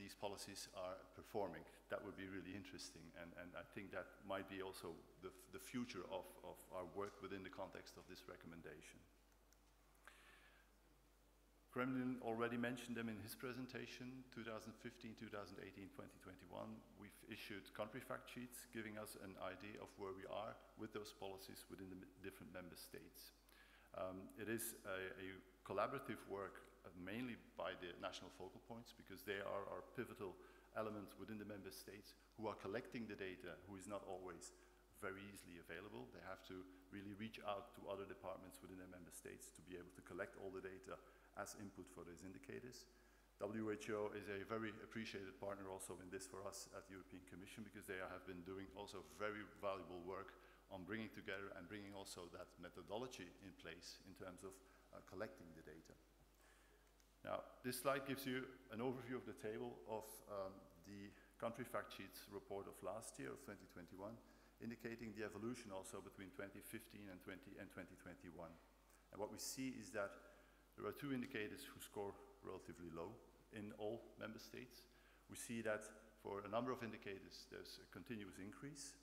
these policies are performing. That would be really interesting, and, and I think that might be also the, the future of, of our work within the context of this recommendation. Kremlin already mentioned them in his presentation, 2015, 2018, 2021. We've issued country fact sheets giving us an idea of where we are with those policies within the different member states. Um, it is a, a collaborative work mainly by the national focal points because they are our pivotal element within the member states who are collecting the data, who is not always very easily available. They have to really reach out to other departments within their member states to be able to collect all the data as input for these indicators. WHO is a very appreciated partner also in this for us at the European Commission because they have been doing also very valuable work on bringing together and bringing also that methodology in place in terms of uh, collecting the data. Now, this slide gives you an overview of the table of um, the country fact sheets report of last year, of 2021, indicating the evolution also between 2015 and, 20, and 2021. And what we see is that there are two indicators who score relatively low in all member states. We see that for a number of indicators there's a continuous increase.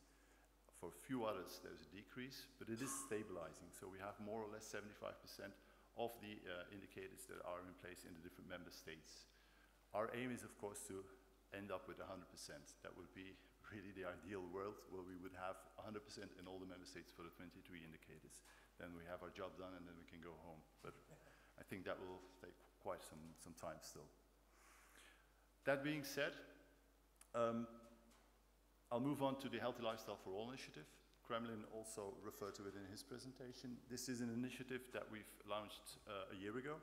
For a few others there's a decrease, but it is stabilizing. So we have more or less 75% of the uh, indicators that are in place in the different member states. Our aim is of course to end up with 100%. That would be really the ideal world where we would have 100% in all the member states for the 23 indicators. Then we have our job done and then we can go home. But I think that will take quite some, some time still. That being said, um, I'll move on to the Healthy Lifestyle for All initiative. Kremlin also referred to it in his presentation. This is an initiative that we've launched uh, a year ago.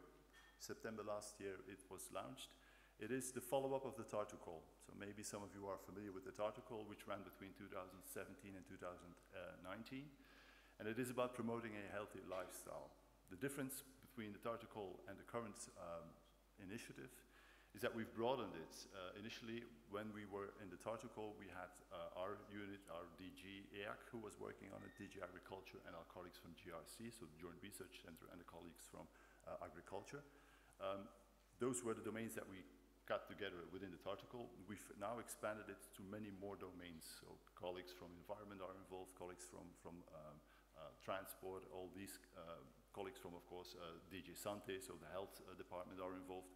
September last year it was launched. It is the follow-up of the Tartu call. So maybe some of you are familiar with the Tartu call, which ran between 2017 and 2019. And it is about promoting a healthy lifestyle. The difference between the Tartu call and the current um, initiative is that we've broadened it. Uh, initially, when we were in the Tartu call, we had uh, our unit, our DG EAC, who was working on it, DG Agriculture, and our colleagues from JRC, so the Joint Research Center, and the colleagues from uh, Agriculture. Um, those were the domains that we got together within the Tartu call. We've now expanded it to many more domains. So colleagues from environment are involved, colleagues from, from um, uh, transport, all these uh, colleagues from, of course, uh, DG Sante, so the health department are involved.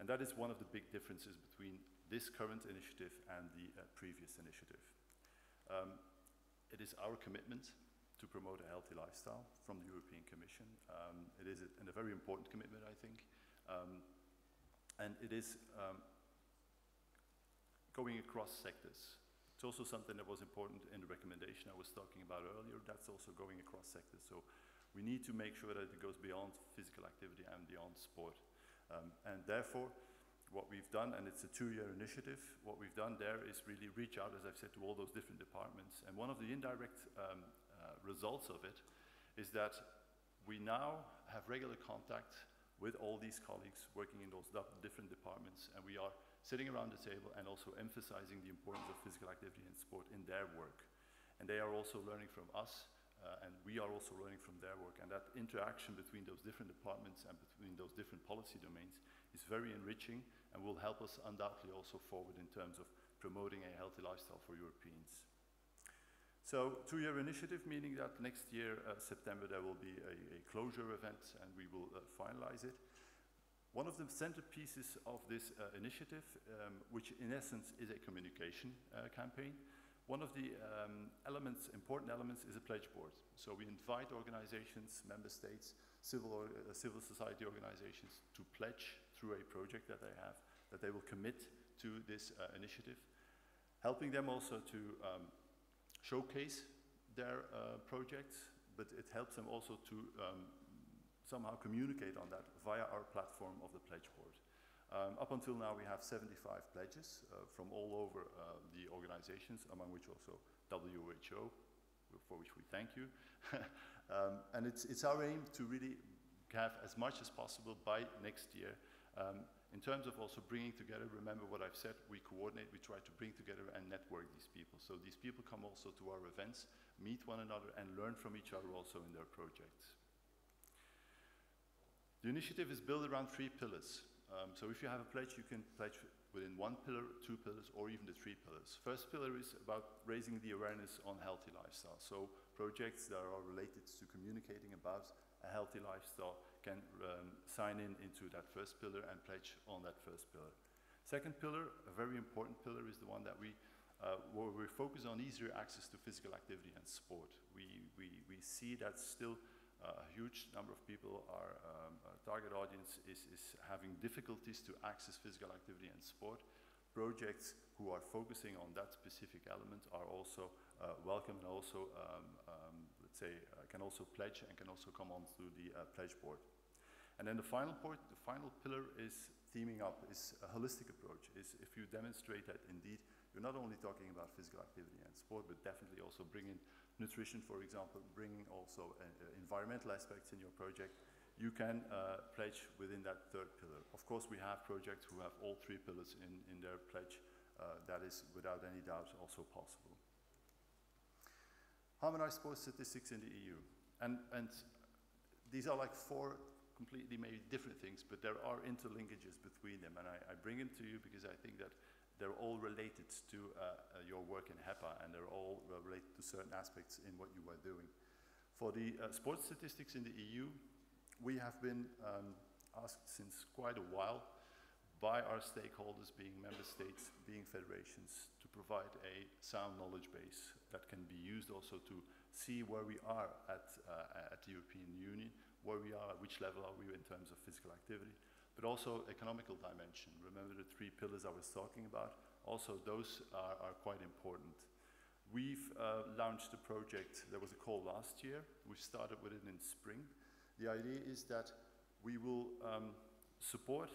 And that is one of the big differences between this current initiative and the uh, previous initiative. Um, it is our commitment to promote a healthy lifestyle from the European Commission. Um, it is a, and a very important commitment, I think. Um, and it is um, going across sectors. It's also something that was important in the recommendation I was talking about earlier. That's also going across sectors. So we need to make sure that it goes beyond physical activity and beyond sport. Um, and therefore, what we've done, and it's a two-year initiative, what we've done there is really reach out, as I've said, to all those different departments. And one of the indirect um, uh, results of it is that we now have regular contact with all these colleagues working in those different departments, and we are sitting around the table and also emphasizing the importance of physical activity and sport in their work. And they are also learning from us uh, and we are also learning from their work. And that interaction between those different departments and between those different policy domains is very enriching and will help us undoubtedly also forward in terms of promoting a healthy lifestyle for Europeans. So two-year initiative, meaning that next year, uh, September, there will be a, a, closure event and we will uh, finalize it. One of the centerpieces of this uh, initiative, um, which in essence is a communication uh, campaign, one of the um, elements, important elements, is a pledge board. So we invite organizations, member states, civil, or, uh, civil society organizations to pledge through a project that they have, that they will commit to this uh, initiative, helping them also to um, showcase their uh, projects, but it helps them also to um, somehow communicate on that via our platform of the pledge board. Um, up until now, we have 75 pledges uh, from all over uh, the organizations, among which also WHO, for which we thank you. um, and it's, it's our aim to really have as much as possible by next year. Um, in terms of also bringing together, remember what I've said, we coordinate, we try to bring together and network these people. So these people come also to our events, meet one another, and learn from each other also in their projects. The initiative is built around three pillars. Um, so if you have a pledge, you can pledge within one pillar, two pillars, or even the three pillars. First pillar is about raising the awareness on healthy lifestyle. So projects that are related to communicating about a healthy lifestyle can um, sign in into that first pillar and pledge on that first pillar. Second pillar, a very important pillar, is the one that we uh, where we focus on easier access to physical activity and sport. We, we, we see that still a huge number of people, our, um, our target audience is, is having difficulties to access physical activity and sport. Projects who are focusing on that specific element are also uh, welcome and also, um, um, let's say, uh, can also pledge and can also come on to the uh, pledge board. And then the final point, the final pillar is theming up, is a holistic approach, is if you demonstrate that indeed you're not only talking about physical activity and sport, but definitely also bringing nutrition, for example, bringing also environmental aspects in your project. You can uh, pledge within that third pillar. Of course, we have projects who have all three pillars in, in their pledge. Uh, that is, without any doubt, also possible. Harmonized sports statistics in the EU. And, and these are like four completely maybe different things, but there are interlinkages between them. And I, I bring them to you because I think that they're all related to uh, uh, your work in HEPA and they're all uh, related to certain aspects in what you are doing. For the uh, sports statistics in the EU, we have been um, asked since quite a while by our stakeholders, being member states, being federations, to provide a sound knowledge base that can be used also to see where we are at, uh, at the European Union, where we are, at which level are we in terms of physical activity, but also economical dimension. Remember the three pillars I was talking about? Also, those are, are quite important. We've uh, launched a project, there was a call last year, we started with it in spring. The idea is that we will um, support,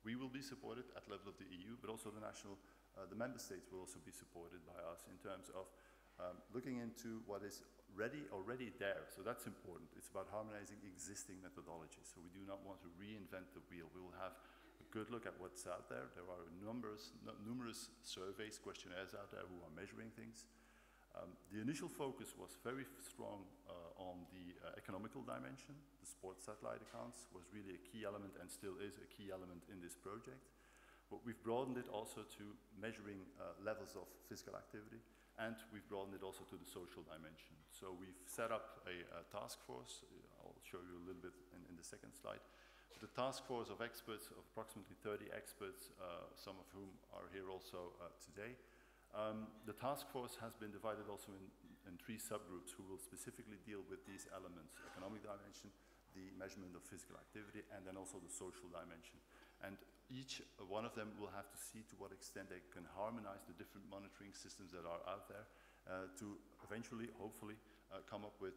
we will be supported at level of the EU, but also the national, uh, the member states will also be supported by us in terms of um, looking into what is ready, already there. So that's important. It's about harmonizing existing methodologies. So we do not want to reinvent the wheel. We will have a good look at what's out there. There are numbers, numerous surveys, questionnaires out there who are measuring things. Um, the initial focus was very strong uh, on the uh, economical dimension. The sports satellite accounts was really a key element and still is a key element in this project. But we've broadened it also to measuring uh, levels of physical activity and we've broadened it also to the social dimension. So we've set up a, a task force. I'll show you a little bit in, in, the second slide. The task force of experts, of approximately 30 experts, uh, some of whom are here also uh, today. Um, the task force has been divided also in, in three subgroups who will specifically deal with these elements, economic dimension, the measurement of physical activity, and then also the social dimension. And each one of them will have to see to what extent they can harmonize the different monitoring systems that are out there uh, to eventually, hopefully, uh, come up with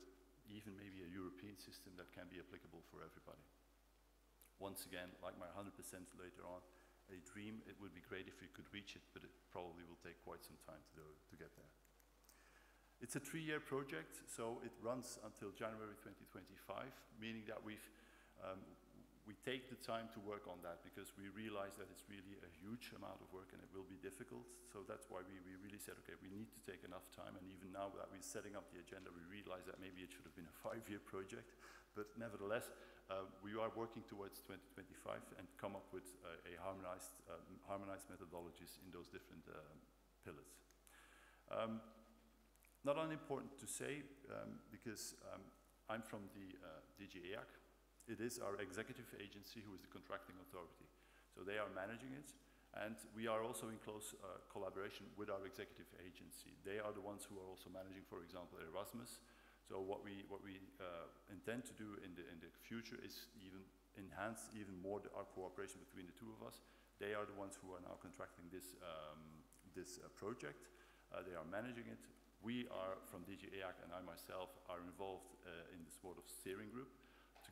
even maybe a European system that can be applicable for everybody. Once again, like my 100% later on, a dream, it would be great if we could reach it, but it probably will take quite some time to, do, to get there. It's a three-year project, so it runs until January 2025, meaning that we've um, we take the time to work on that because we realize that it's really a huge amount of work and it will be difficult. So that's why we, we really said, okay, we need to take enough time. And even now that we're setting up the agenda, we realize that maybe it should have been a five-year project. But nevertheless, uh, we are working towards 2025 and come up with uh, a harmonized, uh, harmonized methodologies in those different uh, pillars. Um, not unimportant to say, um, because um, I'm from the uh, DG EAC, it is our executive agency who is the contracting authority. So they are managing it. And we are also in close uh, collaboration with our executive agency. They are the ones who are also managing, for example, Erasmus. So what we, what we uh, intend to do in the, in the future is even enhance even more the, our cooperation between the two of us. They are the ones who are now contracting this, um, this uh, project. Uh, they are managing it. We are from DG EAC and I myself are involved uh, in the sort of steering group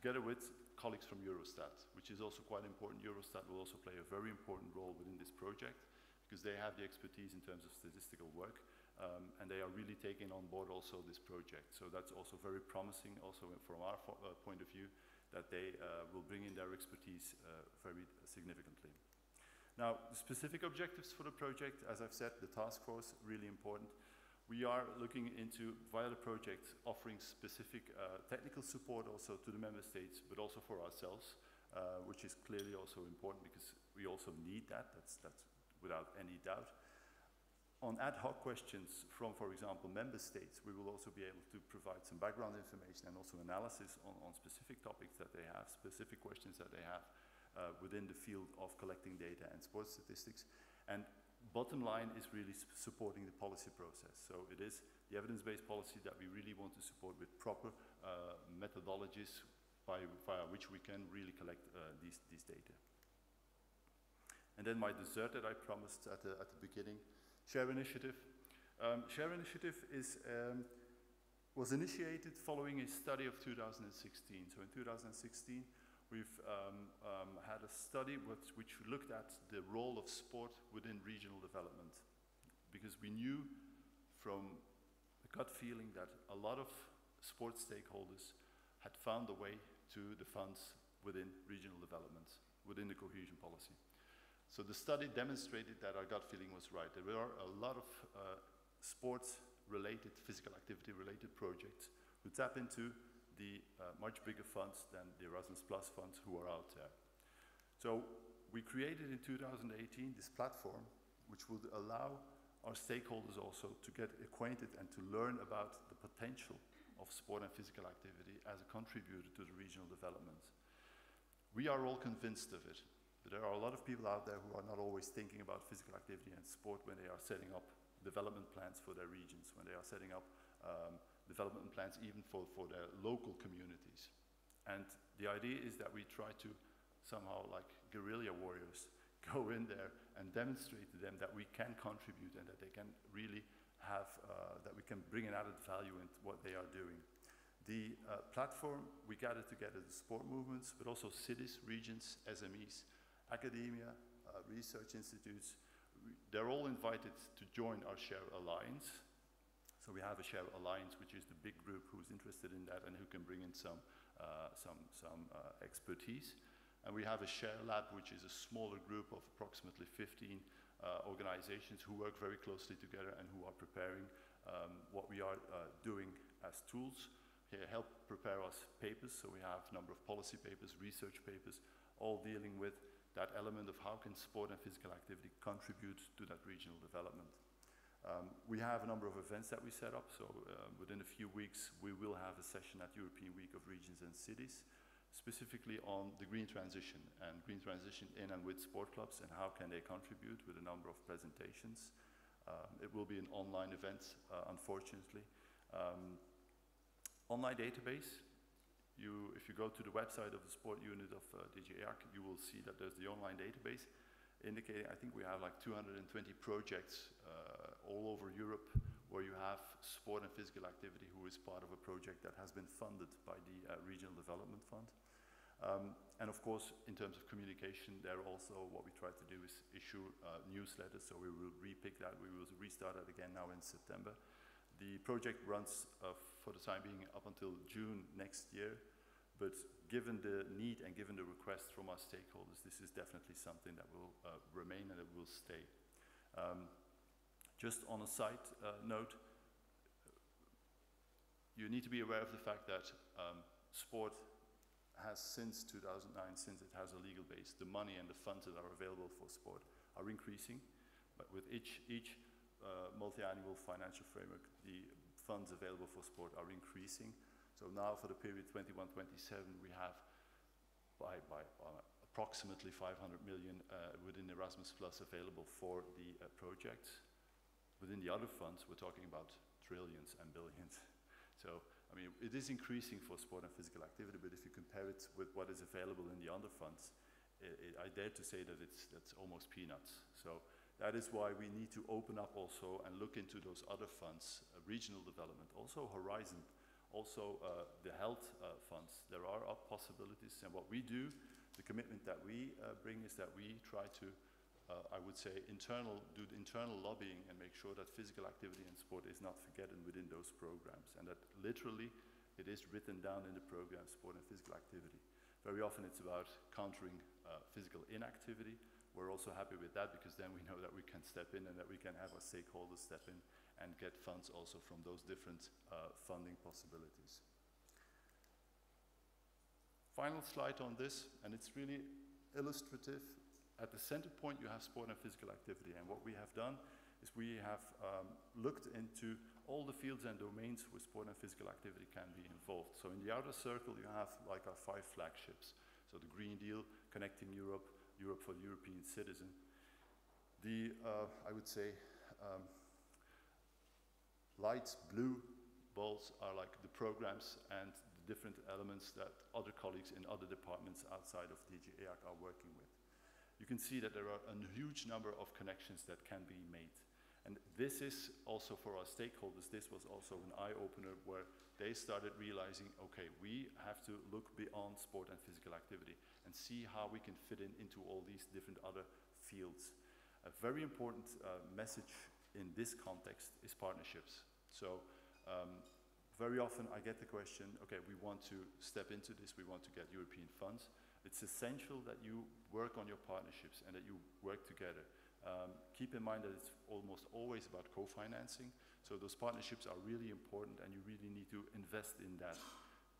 together with colleagues from Eurostat, which is also quite important. Eurostat will also play a very important role within this project because they have the expertise in terms of statistical work um, and they are really taking on board also this project. So that's also very promising also from our uh, point of view that they uh, will bring in their expertise uh, very significantly. Now, the specific objectives for the project, as I've said, the task force, really important. We are looking into, via the project, offering specific uh, technical support also to the member states, but also for ourselves, uh, which is clearly also important because we also need that, that's, that's without any doubt. On ad hoc questions from, for example, member states, we will also be able to provide some background information and also analysis on, on specific topics that they have, specific questions that they have uh, within the field of collecting data and sports statistics. And bottom line is really supporting the policy process. So it is the evidence-based policy that we really want to support with proper uh, methodologies by, via which we can really collect uh, these, these data. And then my dessert that I promised at the, at the beginning, Share Initiative. Um, Share Initiative is, um, was initiated following a study of 2016. So in 2016, we've um, um, had a study which, which looked at the role of sport within regional development. Because we knew from a gut feeling that a lot of sports stakeholders had found a way to the funds within regional development, within the cohesion policy. So the study demonstrated that our gut feeling was right. There are a lot of uh, sports-related, physical activity-related projects who tap into the uh, much bigger funds than the Erasmus Plus funds who are out there. So we created in 2018 this platform which would allow our stakeholders also to get acquainted and to learn about the potential of sport and physical activity as a contributor to the regional development. We are all convinced of it. But there are a lot of people out there who are not always thinking about physical activity and sport when they are setting up development plans for their regions, when they are setting up um, development plans even for, for their local communities. And the idea is that we try to somehow, like guerrilla warriors, go in there and demonstrate to them that we can contribute and that they can really have, uh, that we can bring an added value in what they are doing. The uh, platform, we gathered together the sport movements, but also cities, regions, SMEs, academia, uh, research institutes, they're all invited to join our Share Alliance. So we have a Share Alliance, which is the big group who's interested in that and who can bring in some, uh, some, some uh, expertise. And we have a Share Lab, which is a smaller group of approximately 15 uh, organizations who work very closely together and who are preparing um, what we are uh, doing as tools. Here help prepare us papers, so we have a number of policy papers, research papers, all dealing with that element of how can sport and physical activity contribute to that regional development. Um, we have a number of events that we set up, so uh, within a few weeks we will have a session at European Week of Regions and Cities, specifically on the green transition and green transition in and with sport clubs and how can they contribute with a number of presentations. Um, it will be an online event, uh, unfortunately. Um, online database, you, if you go to the website of the sport unit of uh, DG EAC, you will see that there's the online database indicating, I think we have like 220 projects uh, all over Europe where you have sport and physical activity who is part of a project that has been funded by the uh, Regional Development Fund. Um, and of course, in terms of communication, there also what we try to do is issue uh, newsletters, so we will repick that, we will restart that again now in September. The project runs uh, for the time being up until June next year, but given the need and given the request from our stakeholders, this is definitely something that will uh, remain and it will stay. Um, just on a side uh, note, you need to be aware of the fact that um, sport has since 2009, since it has a legal base, the money and the funds that are available for sport are increasing, but with each, each uh, multi-annual financial framework, the funds available for sport are increasing. So now for the period 21-27, we have by, by uh, approximately 500 million uh, within Erasmus Plus available for the uh, projects. Within the other funds, we're talking about trillions and billions. So, I mean, it is increasing for sport and physical activity, but if you compare it with what is available in the other funds, it, it, I dare to say that it's that's almost peanuts. So that is why we need to open up also and look into those other funds, uh, regional development, also Horizon, also uh, the health uh, funds. There are possibilities and what we do, the commitment that we uh, bring is that we try to, I would say, internal, do internal lobbying and make sure that physical activity and sport is not forgotten within those programs and that literally it is written down in the program, sport and physical activity. Very often it's about countering uh, physical inactivity, we're also happy with that because then we know that we can step in and that we can have our stakeholders step in and get funds also from those different uh, funding possibilities. final slide on this, and it's really illustrative. At the center point, you have sport and physical activity, and what we have done is we have um, looked into all the fields and domains where sport and physical activity can be involved. So in the outer circle, you have like our five flagships. So the Green Deal, Connecting Europe, Europe for the European Citizen. The, uh, I would say, um, light blue balls are like the programs and the different elements that other colleagues in other departments outside of DG EAC are working with. You can see that there are a huge number of connections that can be made. And this is also for our stakeholders, this was also an eye-opener where they started realizing, okay, we have to look beyond sport and physical activity and see how we can fit in into all these different other fields. A very important uh, message in this context is partnerships. So um, very often I get the question, okay, we want to step into this, we want to get European funds. It's essential that you work on your partnerships and that you work together. Um, keep in mind that it's almost always about co-financing. So those partnerships are really important and you really need to invest in that.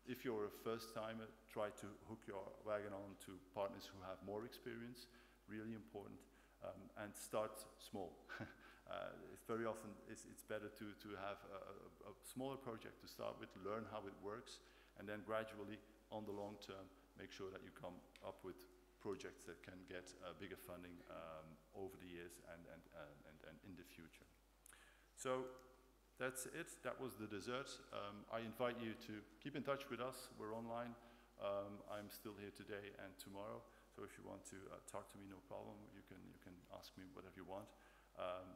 If you're a first timer, try to hook your wagon on to partners who have more experience, really important. Um, and start small. uh, it's very often it's, it's, better to, to have a, a, a smaller project to start with, learn how it works, and then gradually, on the long term, make sure that you come up with projects that can get uh, bigger funding um, over the years and, and, uh, and, and, in the future. So that's it. That was the dessert. Um, I invite you to keep in touch with us. We're online. Um, I'm still here today and tomorrow. So if you want to uh, talk to me, no problem. You can, you can ask me whatever you want. Um,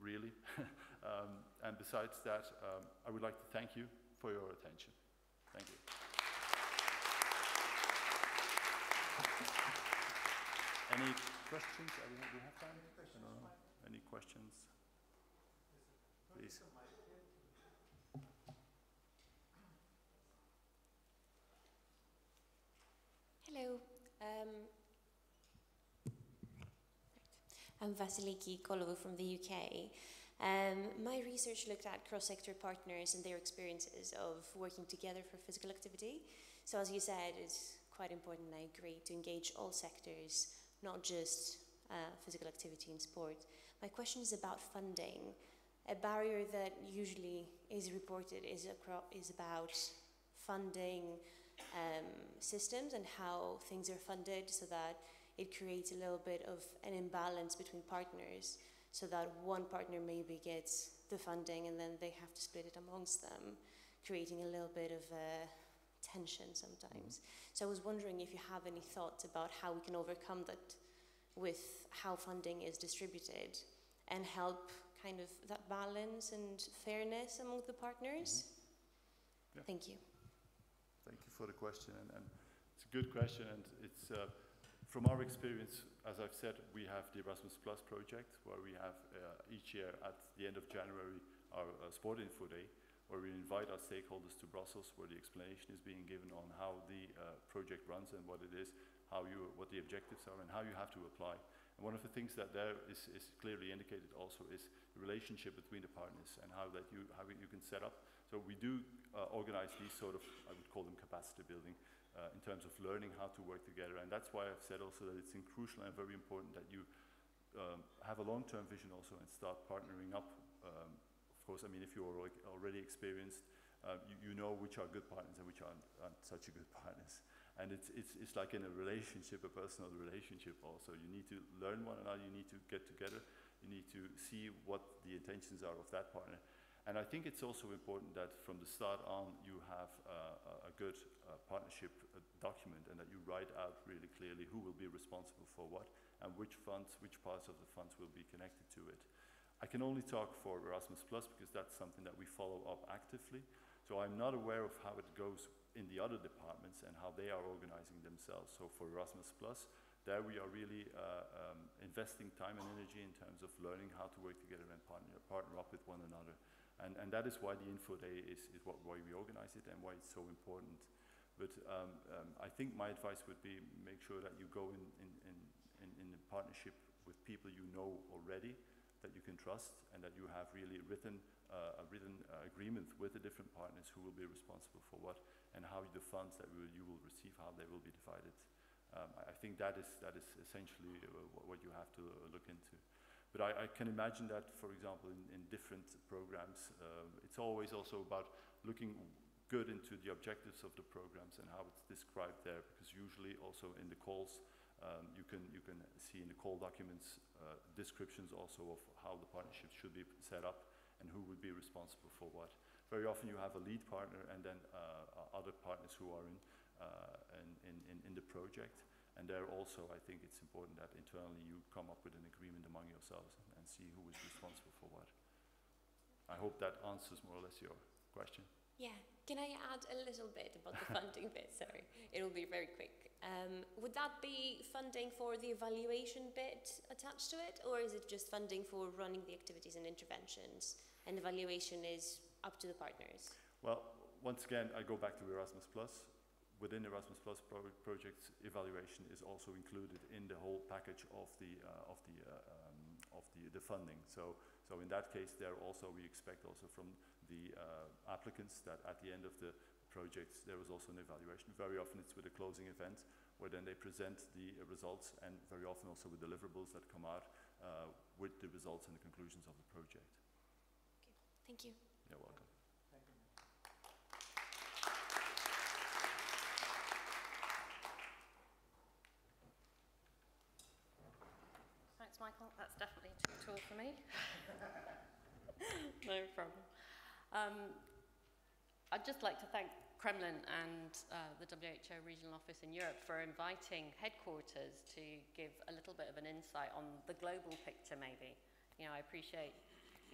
really. Um, and besides that, um, I would like to thank you for your attention. Thank you. Any questions? Do we have time? Any questions? Any questions? Please. Hello. Um, I'm Vasiliki Kolovou from the UK. Um, my research looked at cross-sector partners and their experiences of working together for physical activity. So as you said, it's quite important, I agree, to engage all sectors, not just uh, physical activity and sport. My question is about funding. A barrier that usually is reported is, is about funding um, systems and how things are funded so that it creates a little bit of an imbalance between partners so that one partner maybe gets the funding and then they have to split it amongst them, creating a little bit of a tension sometimes. So I was wondering if you have any thoughts about how we can overcome that with how funding is distributed and help kind of that balance and fairness among the partners? Mm -hmm. yeah. Thank you. Thank you for the question, and, and it's a good question, and it's uh, from our experience, as I've said, we have the Erasmus Plus project, where we have uh, each year at the end of January our uh, Sport Info Day, where we invite our stakeholders to Brussels, where the explanation is being given on how the uh, project runs and what it is, how you, what the objectives are, and how you have to apply. And one of the things that there is, is clearly indicated also is the relationship between the partners and how that you, how you can set up. So we do uh, organize these sort of, I would call them capacity building, uh, in terms of learning how to work together. And that's why I've said also that it's crucial and very important that you um, have a long-term vision also and start partnering up. Um, of course, I mean, if you're already experienced, uh, you, you, know which are good partners and which aren't, aren't such a good partners. And it's, it's, it's like in a relationship, a personal relationship also. You need to learn one another, you need to get together, you need to see what the intentions are of that partner. And I think it's also important that from the start on you have uh, a good uh, partnership uh, document and that you write out really clearly who will be responsible for what and which funds, which parts of the funds will be connected to it. I can only talk for Erasmus Plus because that's something that we follow up actively. So I'm not aware of how it goes in the other departments and how they are organizing themselves. So for Erasmus Plus, there we are really uh, um, investing time and energy in terms of learning how to work together and partner, partner up with one another. And, and that is why the Info Day is, is what, why we organize it and why it's so important. But um, um, I think my advice would be make sure that you go in, in, in, in, in partnership with people you know already, that you can trust and that you have really written, uh, a written uh, agreement with the different partners who will be responsible for what and how the funds that will, you will receive, how they will be divided. Um, I, think that is, that is essentially uh, what you have to uh, look into. But I, I, can imagine that, for example, in, in different programs, uh, it's always also about looking good into the objectives of the programs and how it's described there, because usually also in the calls, um, you, can, you can see in the call documents uh, descriptions also of how the partnership should be set up and who would be responsible for what. Very often you have a lead partner and then uh, other partners who are in, uh, in, in, in the project. And there also, I think it's important that internally you come up with an agreement among yourselves and, and see who is responsible for what. I hope that answers more or less your question. Yeah, can I add a little bit about the funding bit? Sorry, it will be very quick. Um, would that be funding for the evaluation bit attached to it, or is it just funding for running the activities and interventions, and evaluation is up to the partners? Well, once again, I go back to Erasmus Plus. Within Erasmus Plus pro projects, evaluation is also included in the whole package of the uh, of the uh, um, of the, the funding. So, so in that case, there also we expect also from the uh, applicants that at the end of the projects, there was also an evaluation. Very often it's with a closing event where then they present the uh, results and very often also with deliverables that come out uh, with the results and the conclusions of the project. Okay. Thank you. You're welcome. Thanks, Michael. That's definitely too tall for me. no problem. Um, I'd just like to thank Kremlin and uh, the WHO Regional Office in Europe for inviting headquarters to give a little bit of an insight on the global picture, maybe. You know, I appreciate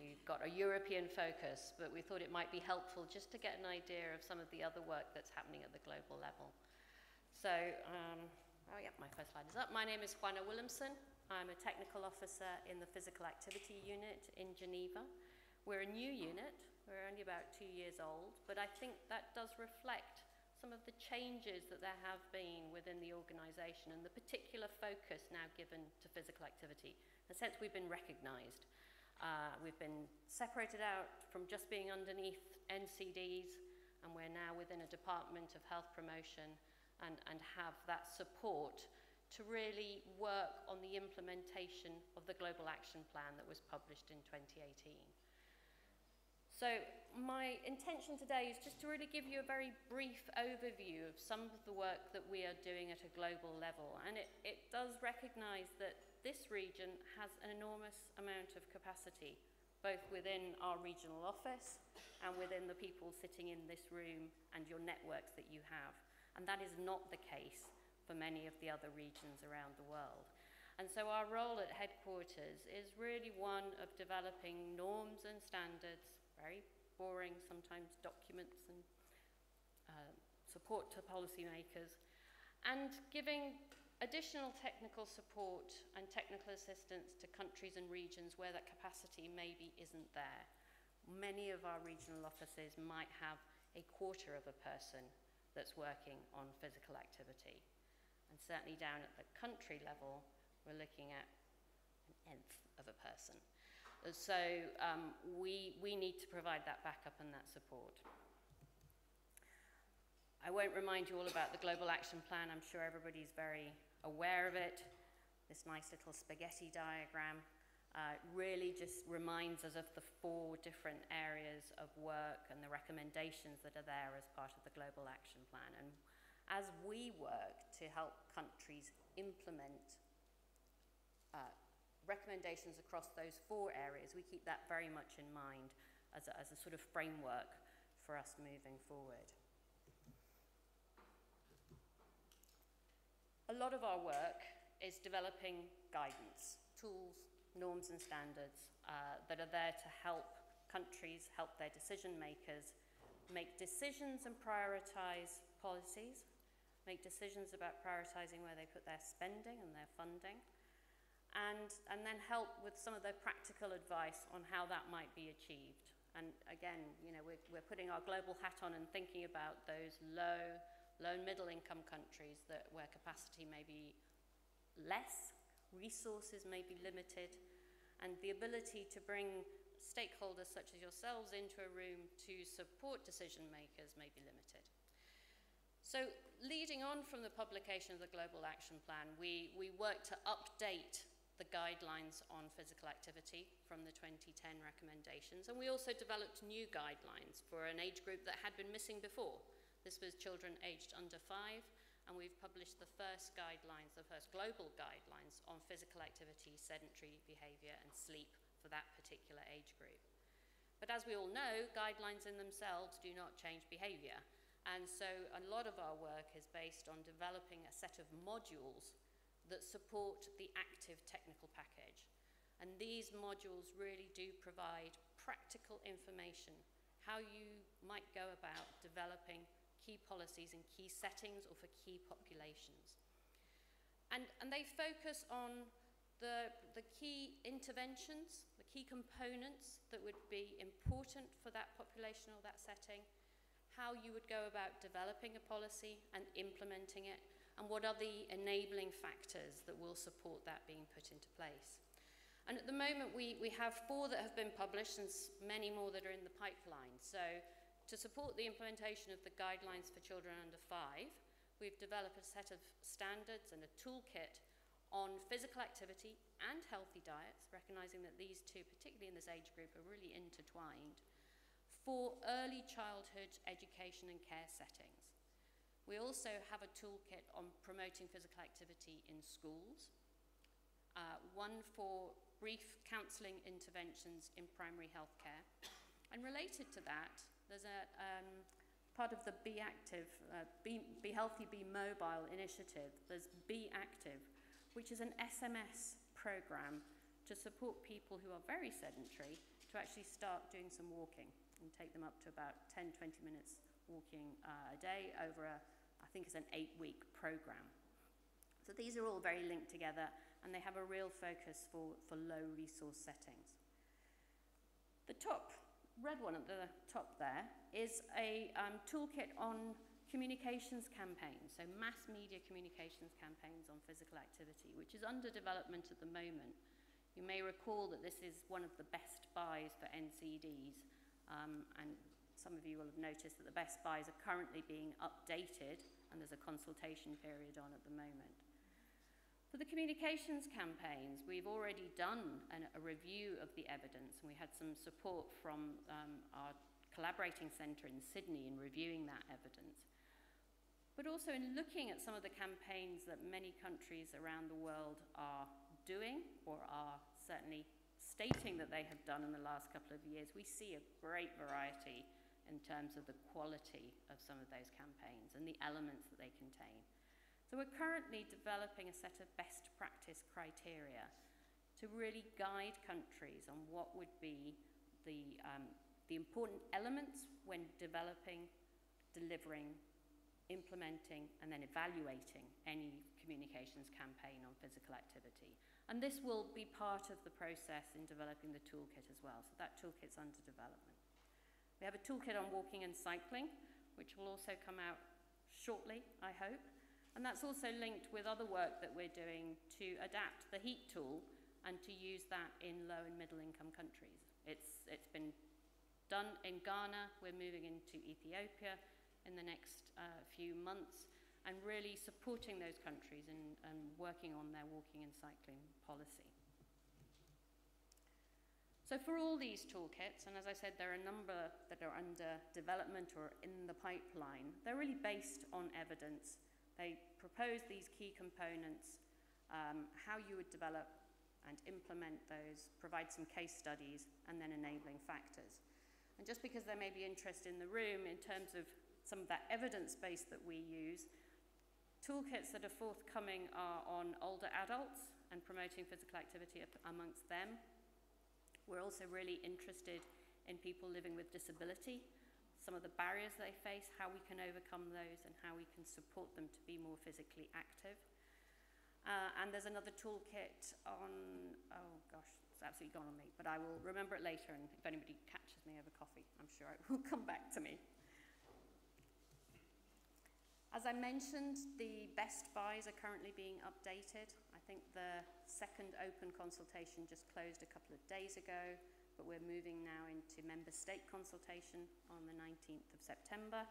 you've got a European focus, but we thought it might be helpful just to get an idea of some of the other work that's happening at the global level. So, um, oh yeah, my first slide is up. My name is Juana Willumsen. I'm a technical officer in the Physical Activity Unit in Geneva. We're a new unit, we're only about two years old, but I think that does reflect some of the changes that there have been within the organisation and the particular focus now given to physical activity. And since we've been recognised. Uh, we've been separated out from just being underneath NCDs, and we're now within a Department of Health Promotion and, and have that support to really work on the implementation of the Global Action Plan that was published in 2018. So my intention today is just to really give you a very brief overview of some of the work that we are doing at a global level. And it, it does recognize that this region has an enormous amount of capacity, both within our regional office and within the people sitting in this room and your networks that you have. And that is not the case for many of the other regions around the world. And so our role at headquarters is really one of developing norms and standards very boring sometimes documents and uh, support to policymakers, and giving additional technical support and technical assistance to countries and regions where that capacity maybe isn't there. Many of our regional offices might have a quarter of a person that's working on physical activity. And certainly down at the country level, we're looking at an nth of a person. So um, we, we need to provide that backup and that support. I won't remind you all about the Global Action Plan. I'm sure everybody's very aware of it. This nice little spaghetti diagram uh, really just reminds us of the four different areas of work and the recommendations that are there as part of the Global Action Plan. And as we work to help countries implement uh, recommendations across those four areas, we keep that very much in mind as a, as a sort of framework for us moving forward. A lot of our work is developing guidance, tools, norms and standards uh, that are there to help countries, help their decision makers make decisions and prioritize policies, make decisions about prioritizing where they put their spending and their funding, and, and then help with some of the practical advice on how that might be achieved. And again, you know, we're, we're putting our global hat on and thinking about those low, low middle income countries that where capacity may be less, resources may be limited, and the ability to bring stakeholders such as yourselves into a room to support decision makers may be limited. So, leading on from the publication of the Global Action Plan, we, we worked to update the guidelines on physical activity from the 2010 recommendations, and we also developed new guidelines for an age group that had been missing before. This was children aged under five, and we've published the first guidelines, the first global guidelines on physical activity, sedentary behavior, and sleep for that particular age group. But as we all know, guidelines in themselves do not change behavior. And so a lot of our work is based on developing a set of modules that support the active technical package. And these modules really do provide practical information, how you might go about developing key policies in key settings or for key populations. And, and they focus on the, the key interventions, the key components that would be important for that population or that setting, how you would go about developing a policy and implementing it, and what are the enabling factors that will support that being put into place. And at the moment, we, we have four that have been published and many more that are in the pipeline. So, to support the implementation of the guidelines for children under five, we've developed a set of standards and a toolkit on physical activity and healthy diets, recognizing that these two, particularly in this age group, are really intertwined, for early childhood education and care settings. We also have a toolkit on promoting physical activity in schools, uh, one for brief counselling interventions in primary health care. And related to that, there's a um, part of the Be Active, uh, Be, Be Healthy, Be Mobile initiative. There's Be Active, which is an SMS program to support people who are very sedentary to actually start doing some walking and take them up to about 10, 20 minutes walking uh, a day over a think it's an eight week program. So these are all very linked together and they have a real focus for, for low resource settings. The top red one at the top there is a um, toolkit on communications campaigns, so mass media communications campaigns on physical activity, which is under development at the moment. You may recall that this is one of the best buys for NCDs, um, and some of you will have noticed that the best buys are currently being updated and there's a consultation period on at the moment. For the communications campaigns, we've already done an, a review of the evidence, and we had some support from um, our collaborating centre in Sydney in reviewing that evidence. But also in looking at some of the campaigns that many countries around the world are doing or are certainly stating that they have done in the last couple of years, we see a great variety in terms of the quality of some of those campaigns and the elements that they contain. So we're currently developing a set of best practice criteria to really guide countries on what would be the, um, the important elements when developing, delivering, implementing, and then evaluating any communications campaign on physical activity. And this will be part of the process in developing the toolkit as well. So that toolkit's under development. We have a toolkit on walking and cycling, which will also come out shortly, I hope. And that's also linked with other work that we're doing to adapt the HEAT tool and to use that in low and middle income countries. It's, it's been done in Ghana, we're moving into Ethiopia in the next uh, few months, and really supporting those countries and, and working on their walking and cycling policy. So for all these toolkits, and as I said, there are a number that are under development or in the pipeline, they're really based on evidence. They propose these key components, um, how you would develop and implement those, provide some case studies, and then enabling factors. And just because there may be interest in the room in terms of some of that evidence base that we use, toolkits that are forthcoming are on older adults and promoting physical activity amongst them, we're also really interested in people living with disability, some of the barriers they face, how we can overcome those, and how we can support them to be more physically active. Uh, and there's another toolkit on, oh gosh, it's absolutely gone on me, but I will remember it later, and if anybody catches me over coffee, I'm sure it will come back to me. As I mentioned, the best buys are currently being updated. I think the second open consultation just closed a couple of days ago, but we're moving now into member state consultation on the 19th of September.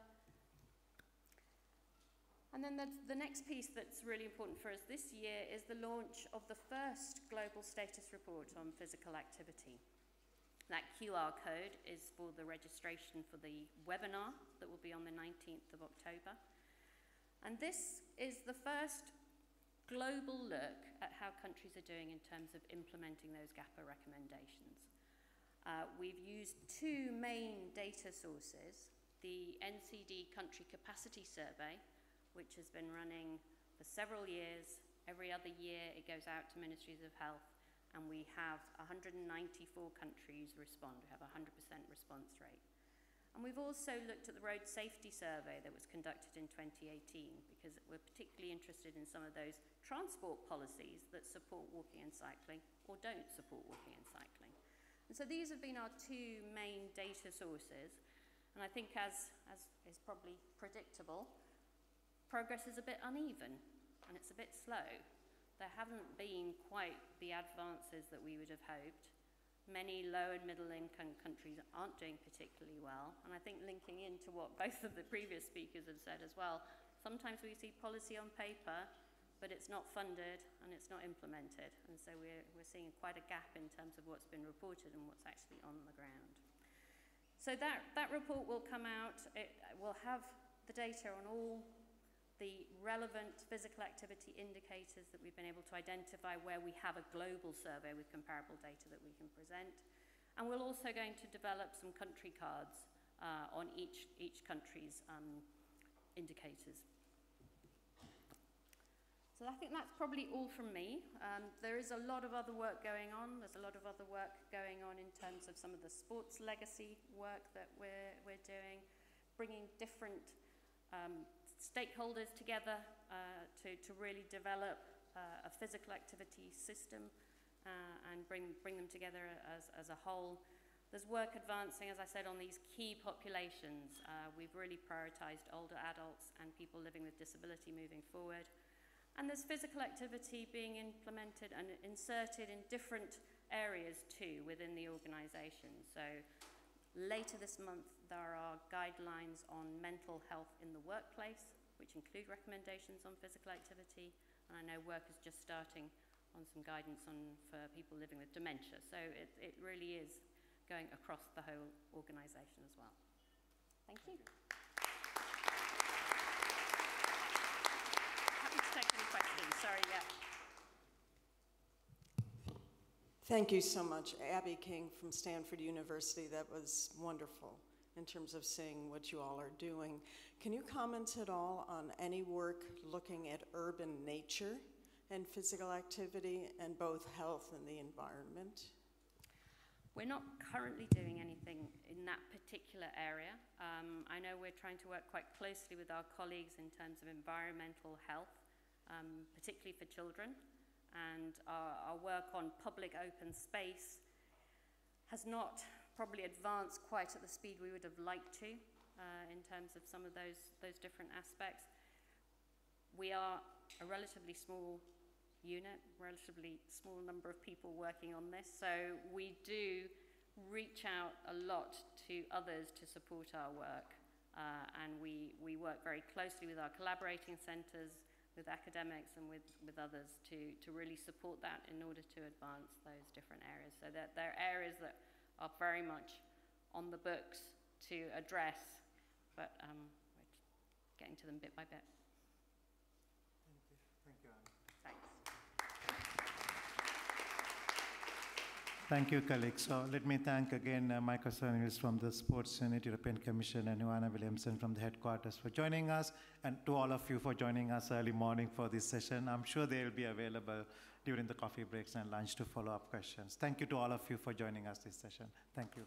And then the, the next piece that's really important for us this year is the launch of the first global status report on physical activity. That QR code is for the registration for the webinar that will be on the 19th of October. And this is the first global look at how countries are doing in terms of implementing those GAPPA recommendations. Uh, we've used two main data sources the NCD Country Capacity Survey, which has been running for several years. Every other year, it goes out to ministries of health, and we have 194 countries respond. We have a 100% response rate. And we've also looked at the road safety survey that was conducted in 2018 because we're particularly interested in some of those transport policies that support walking and cycling or don't support walking and cycling. And so these have been our two main data sources. And I think as, as is probably predictable, progress is a bit uneven and it's a bit slow. There haven't been quite the advances that we would have hoped many low and middle income countries aren't doing particularly well. And I think linking into what both of the previous speakers have said as well, sometimes we see policy on paper, but it's not funded and it's not implemented. And so we're, we're seeing quite a gap in terms of what's been reported and what's actually on the ground. So that, that report will come out. It will have the data on all the relevant physical activity indicators that we've been able to identify where we have a global survey with comparable data that we can present. And we're also going to develop some country cards uh, on each, each country's um, indicators. So I think that's probably all from me. Um, there is a lot of other work going on. There's a lot of other work going on in terms of some of the sports legacy work that we're, we're doing, bringing different um, stakeholders together uh, to, to really develop uh, a physical activity system uh, and bring, bring them together as, as a whole. There's work advancing, as I said, on these key populations. Uh, we've really prioritized older adults and people living with disability moving forward. And there's physical activity being implemented and inserted in different areas too within the organization. So later this month, there are guidelines on mental health in the workplace, which include recommendations on physical activity. And I know work is just starting on some guidance on, for people living with dementia. So it, it really is going across the whole organisation as well. Thank you. Happy to take any questions. Sorry, yeah. Thank you so much, Abby King from Stanford University. That was wonderful in terms of seeing what you all are doing. Can you comment at all on any work looking at urban nature and physical activity and both health and the environment? We're not currently doing anything in that particular area. Um, I know we're trying to work quite closely with our colleagues in terms of environmental health, um, particularly for children. And our, our work on public open space has not probably advanced quite at the speed we would have liked to uh, in terms of some of those, those different aspects. We are a relatively small unit, relatively small number of people working on this, so we do reach out a lot to others to support our work. Uh, and we, we work very closely with our collaborating centres, with academics and with, with others to, to really support that in order to advance those different areas. So that there are areas that are very much on the books to address, but um, we're getting to them bit by bit. Thank you. Thank you, Anne. Thanks. Thank you, colleagues. So let me thank again uh, Michael Samuels from the Sports Unit European Commission and Juana Willumsen from the headquarters for joining us, and to all of you for joining us early morning for this session. I'm sure they'll be available during the coffee breaks and lunch to follow up questions. Thank you to all of you for joining us this session. Thank you.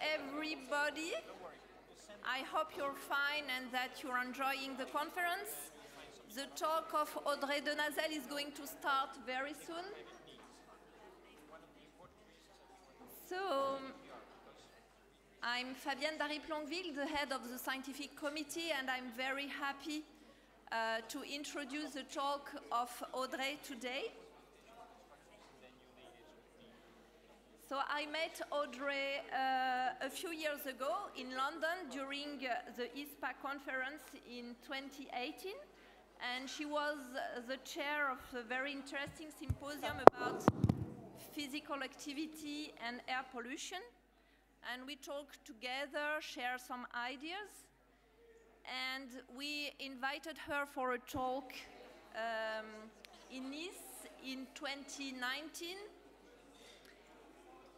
Everybody. I hope you're fine and that you're enjoying the conference. The talk of Audrey de Nazelle is going to start very soon. So, I'm Fabienne d'Arripe-Longueville, the head of the scientific committee, and I'm very happy uh, to introduce the talk of Audrey today. So I met Audrey uh, a few years ago in London during uh, the ISPAH conference in 2018, and she was uh, the chair of a very interesting symposium about physical activity and air pollution. And we talked together, shared some ideas, and we invited her for a talk um, in Nice in 2019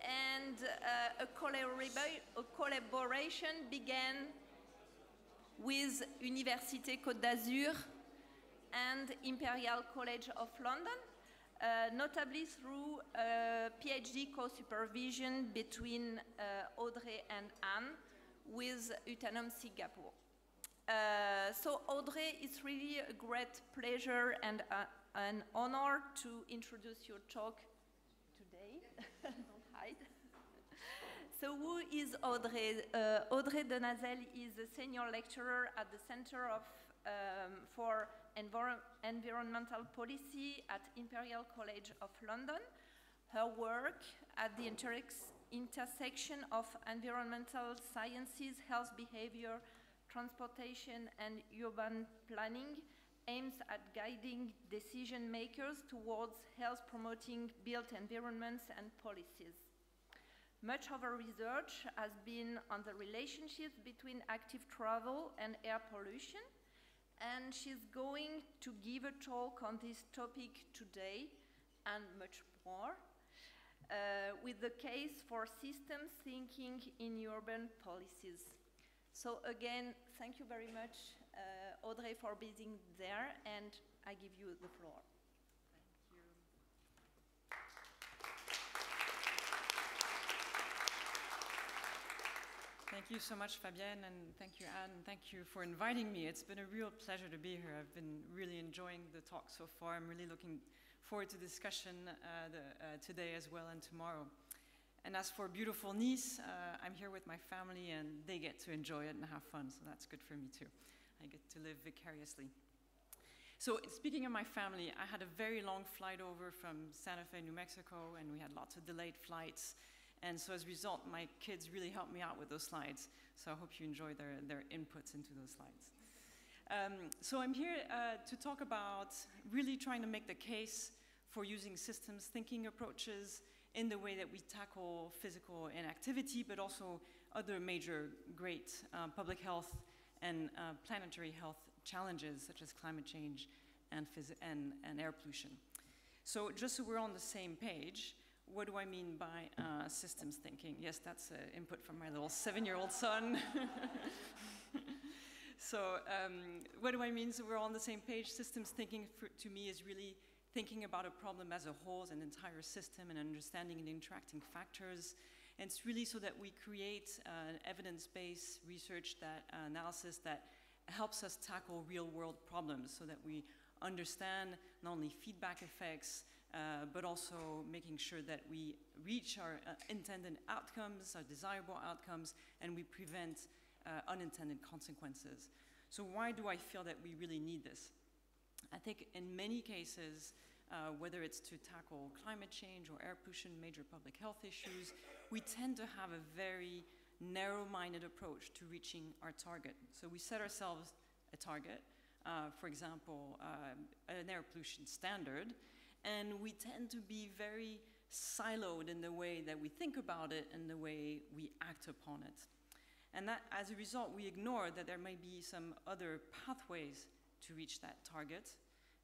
and uh, a, a, collaboration began with Université Côte d'Azur and Imperial College of London, uh, notably through uh, PhD co-supervision between uh, Audrey and Anne with UTANOM Singapore. Uh, so Audrey, it's really a great pleasure and uh, an honor to introduce your talk today. So who is Audrey? Uh, Audrey de Nazelle is a senior lecturer at the Center of, um, for Envir Environmental Policy at Imperial College of London. Her work at the intersection of environmental sciences, health behavior, transportation, and urban planning aims at guiding decision makers towards health promoting built environments and policies. Much of her research has been on the relationships between active travel and air pollution, and she's going to give a talk on this topic today and much more, uh, with the case for systems thinking in urban policies. So again, thank you very much, uh, Audrey, for being there, and I give you the floor. Thank you so much, Fabienne, and thank you, Anne, and thank you for inviting me. It's been a real pleasure to be here. I've been really enjoying the talk so far. I'm really looking forward to discussion uh, the, uh, today as well and tomorrow. And as for beautiful Nice, uh, I'm here with my family, and they get to enjoy it and have fun, so that's good for me too. I get to live vicariously. So, speaking of my family, I had a very long flight over from Santa Fe, New Mexico, and we had lots of delayed flights. And so as a result, my kids really helped me out with those slides. So I hope you enjoy their, their inputs into those slides. Um, so I'm here uh, to talk about really trying to make the case for using systems thinking approaches in the way that we tackle physical inactivity, but also other major great uh, public health and uh, planetary health challenges such as climate change and, and, and air pollution. So just so we're on the same page, what do I mean by uh, systems thinking? Yes, that's input from my little seven-year-old son. so um, what do I mean? So we're all on the same page. Systems thinking for, to me is really thinking about a problem as a whole, as an entire system, and understanding the interacting factors. And it's really so that we create uh, evidence-based research that uh, analysis that helps us tackle real-world problems, so that we understand not only feedback effects, uh, but also making sure that we reach our uh, intended outcomes, our desirable outcomes, and we prevent uh, unintended consequences. So why do I feel that we really need this? I think in many cases, uh, whether it's to tackle climate change or air pollution, major public health issues, we tend to have a very narrow-minded approach to reaching our target. So we set ourselves a target, uh, for example, uh, an air pollution standard, and we tend to be very siloed in the way that we think about it and the way we act upon it. And that, as a result, we ignore that there may be some other pathways to reach that target.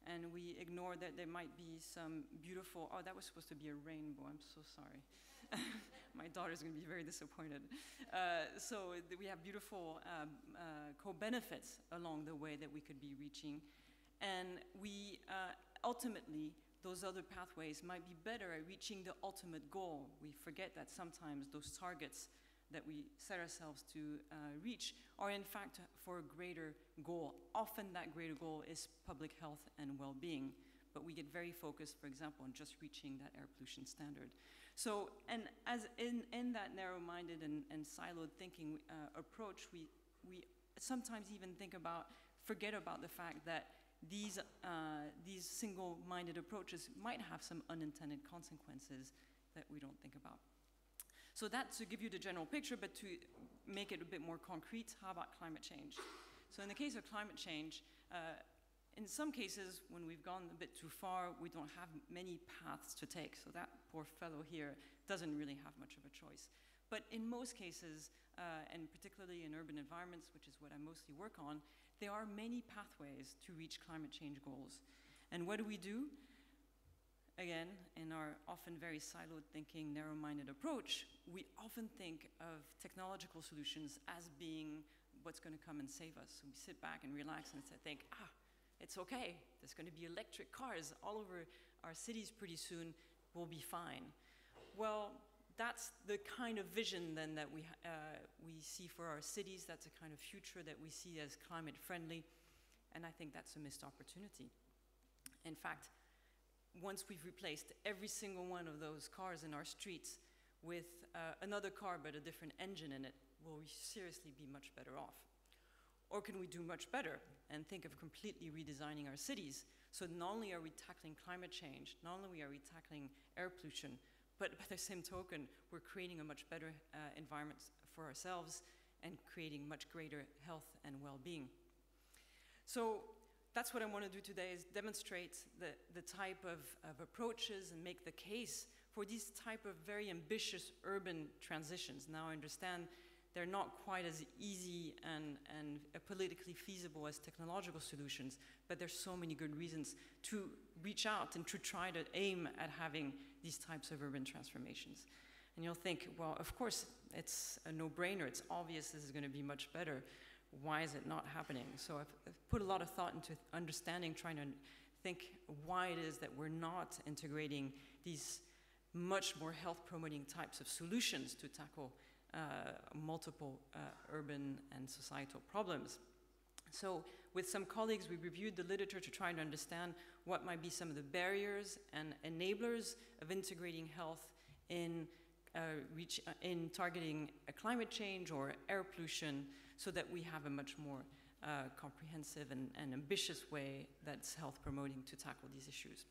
And we ignore that there might be some beautiful, oh, that was supposed to be a rainbow, I'm so sorry. My daughter's gonna be very disappointed. Uh, so we have beautiful um, uh, co-benefits along the way that we could be reaching. And we uh, ultimately those other pathways might be better at reaching the ultimate goal. We forget that sometimes those targets that we set ourselves to uh, reach are in fact for a greater goal. Often that greater goal is public health and well-being, but we get very focused, for example, on just reaching that air pollution standard. So, and as in, in that narrow-minded and, and siloed thinking uh, approach, we, we sometimes even think about, forget about the fact that these, uh, these single-minded approaches might have some unintended consequences that we don't think about. So that's to give you the general picture, but to make it a bit more concrete, how about climate change? So in the case of climate change, uh, in some cases, when we've gone a bit too far, we don't have many paths to take. So that poor fellow here doesn't really have much of a choice. But in most cases, uh, and particularly in urban environments, which is what I mostly work on, there are many pathways to reach climate change goals. And what do we do? Again, in our often very siloed thinking, narrow-minded approach, we often think of technological solutions as being what's going to come and save us. So we sit back and relax and think, ah, it's okay. There's going to be electric cars all over our cities pretty soon. We'll be fine. Well, that's the kind of vision then that we, uh, we see for our cities. That's a kind of future that we see as climate friendly. And I think that's a missed opportunity. In fact, once we've replaced every single one of those cars in our streets with uh, another car but a different engine in it, will we seriously be much better off? Or can we do much better and think of completely redesigning our cities? So not only are we tackling climate change, not only are we tackling air pollution, but by the same token, we're creating a much better uh, environment for ourselves and creating much greater health and well-being. So that's what I want to do today is demonstrate the, the type of, of approaches and make the case for these type of very ambitious urban transitions. Now I understand they're not quite as easy and, and politically feasible as technological solutions, but there's so many good reasons to reach out and to try to aim at having these types of urban transformations. And you'll think, well, of course, it's a no-brainer. It's obvious this is going to be much better why is it not happening? So I've, I've, put a lot of thought into understanding, trying to think why it is that we're not integrating these much more health promoting types of solutions to tackle uh, multiple uh, urban and societal problems. So with some colleagues, we reviewed the literature to try to understand what might be some of the barriers and enablers of integrating health in, uh, reach, uh, in targeting a climate change or air pollution, so that we have a much more uh, comprehensive and, and, ambitious way that's health promoting to tackle these issues.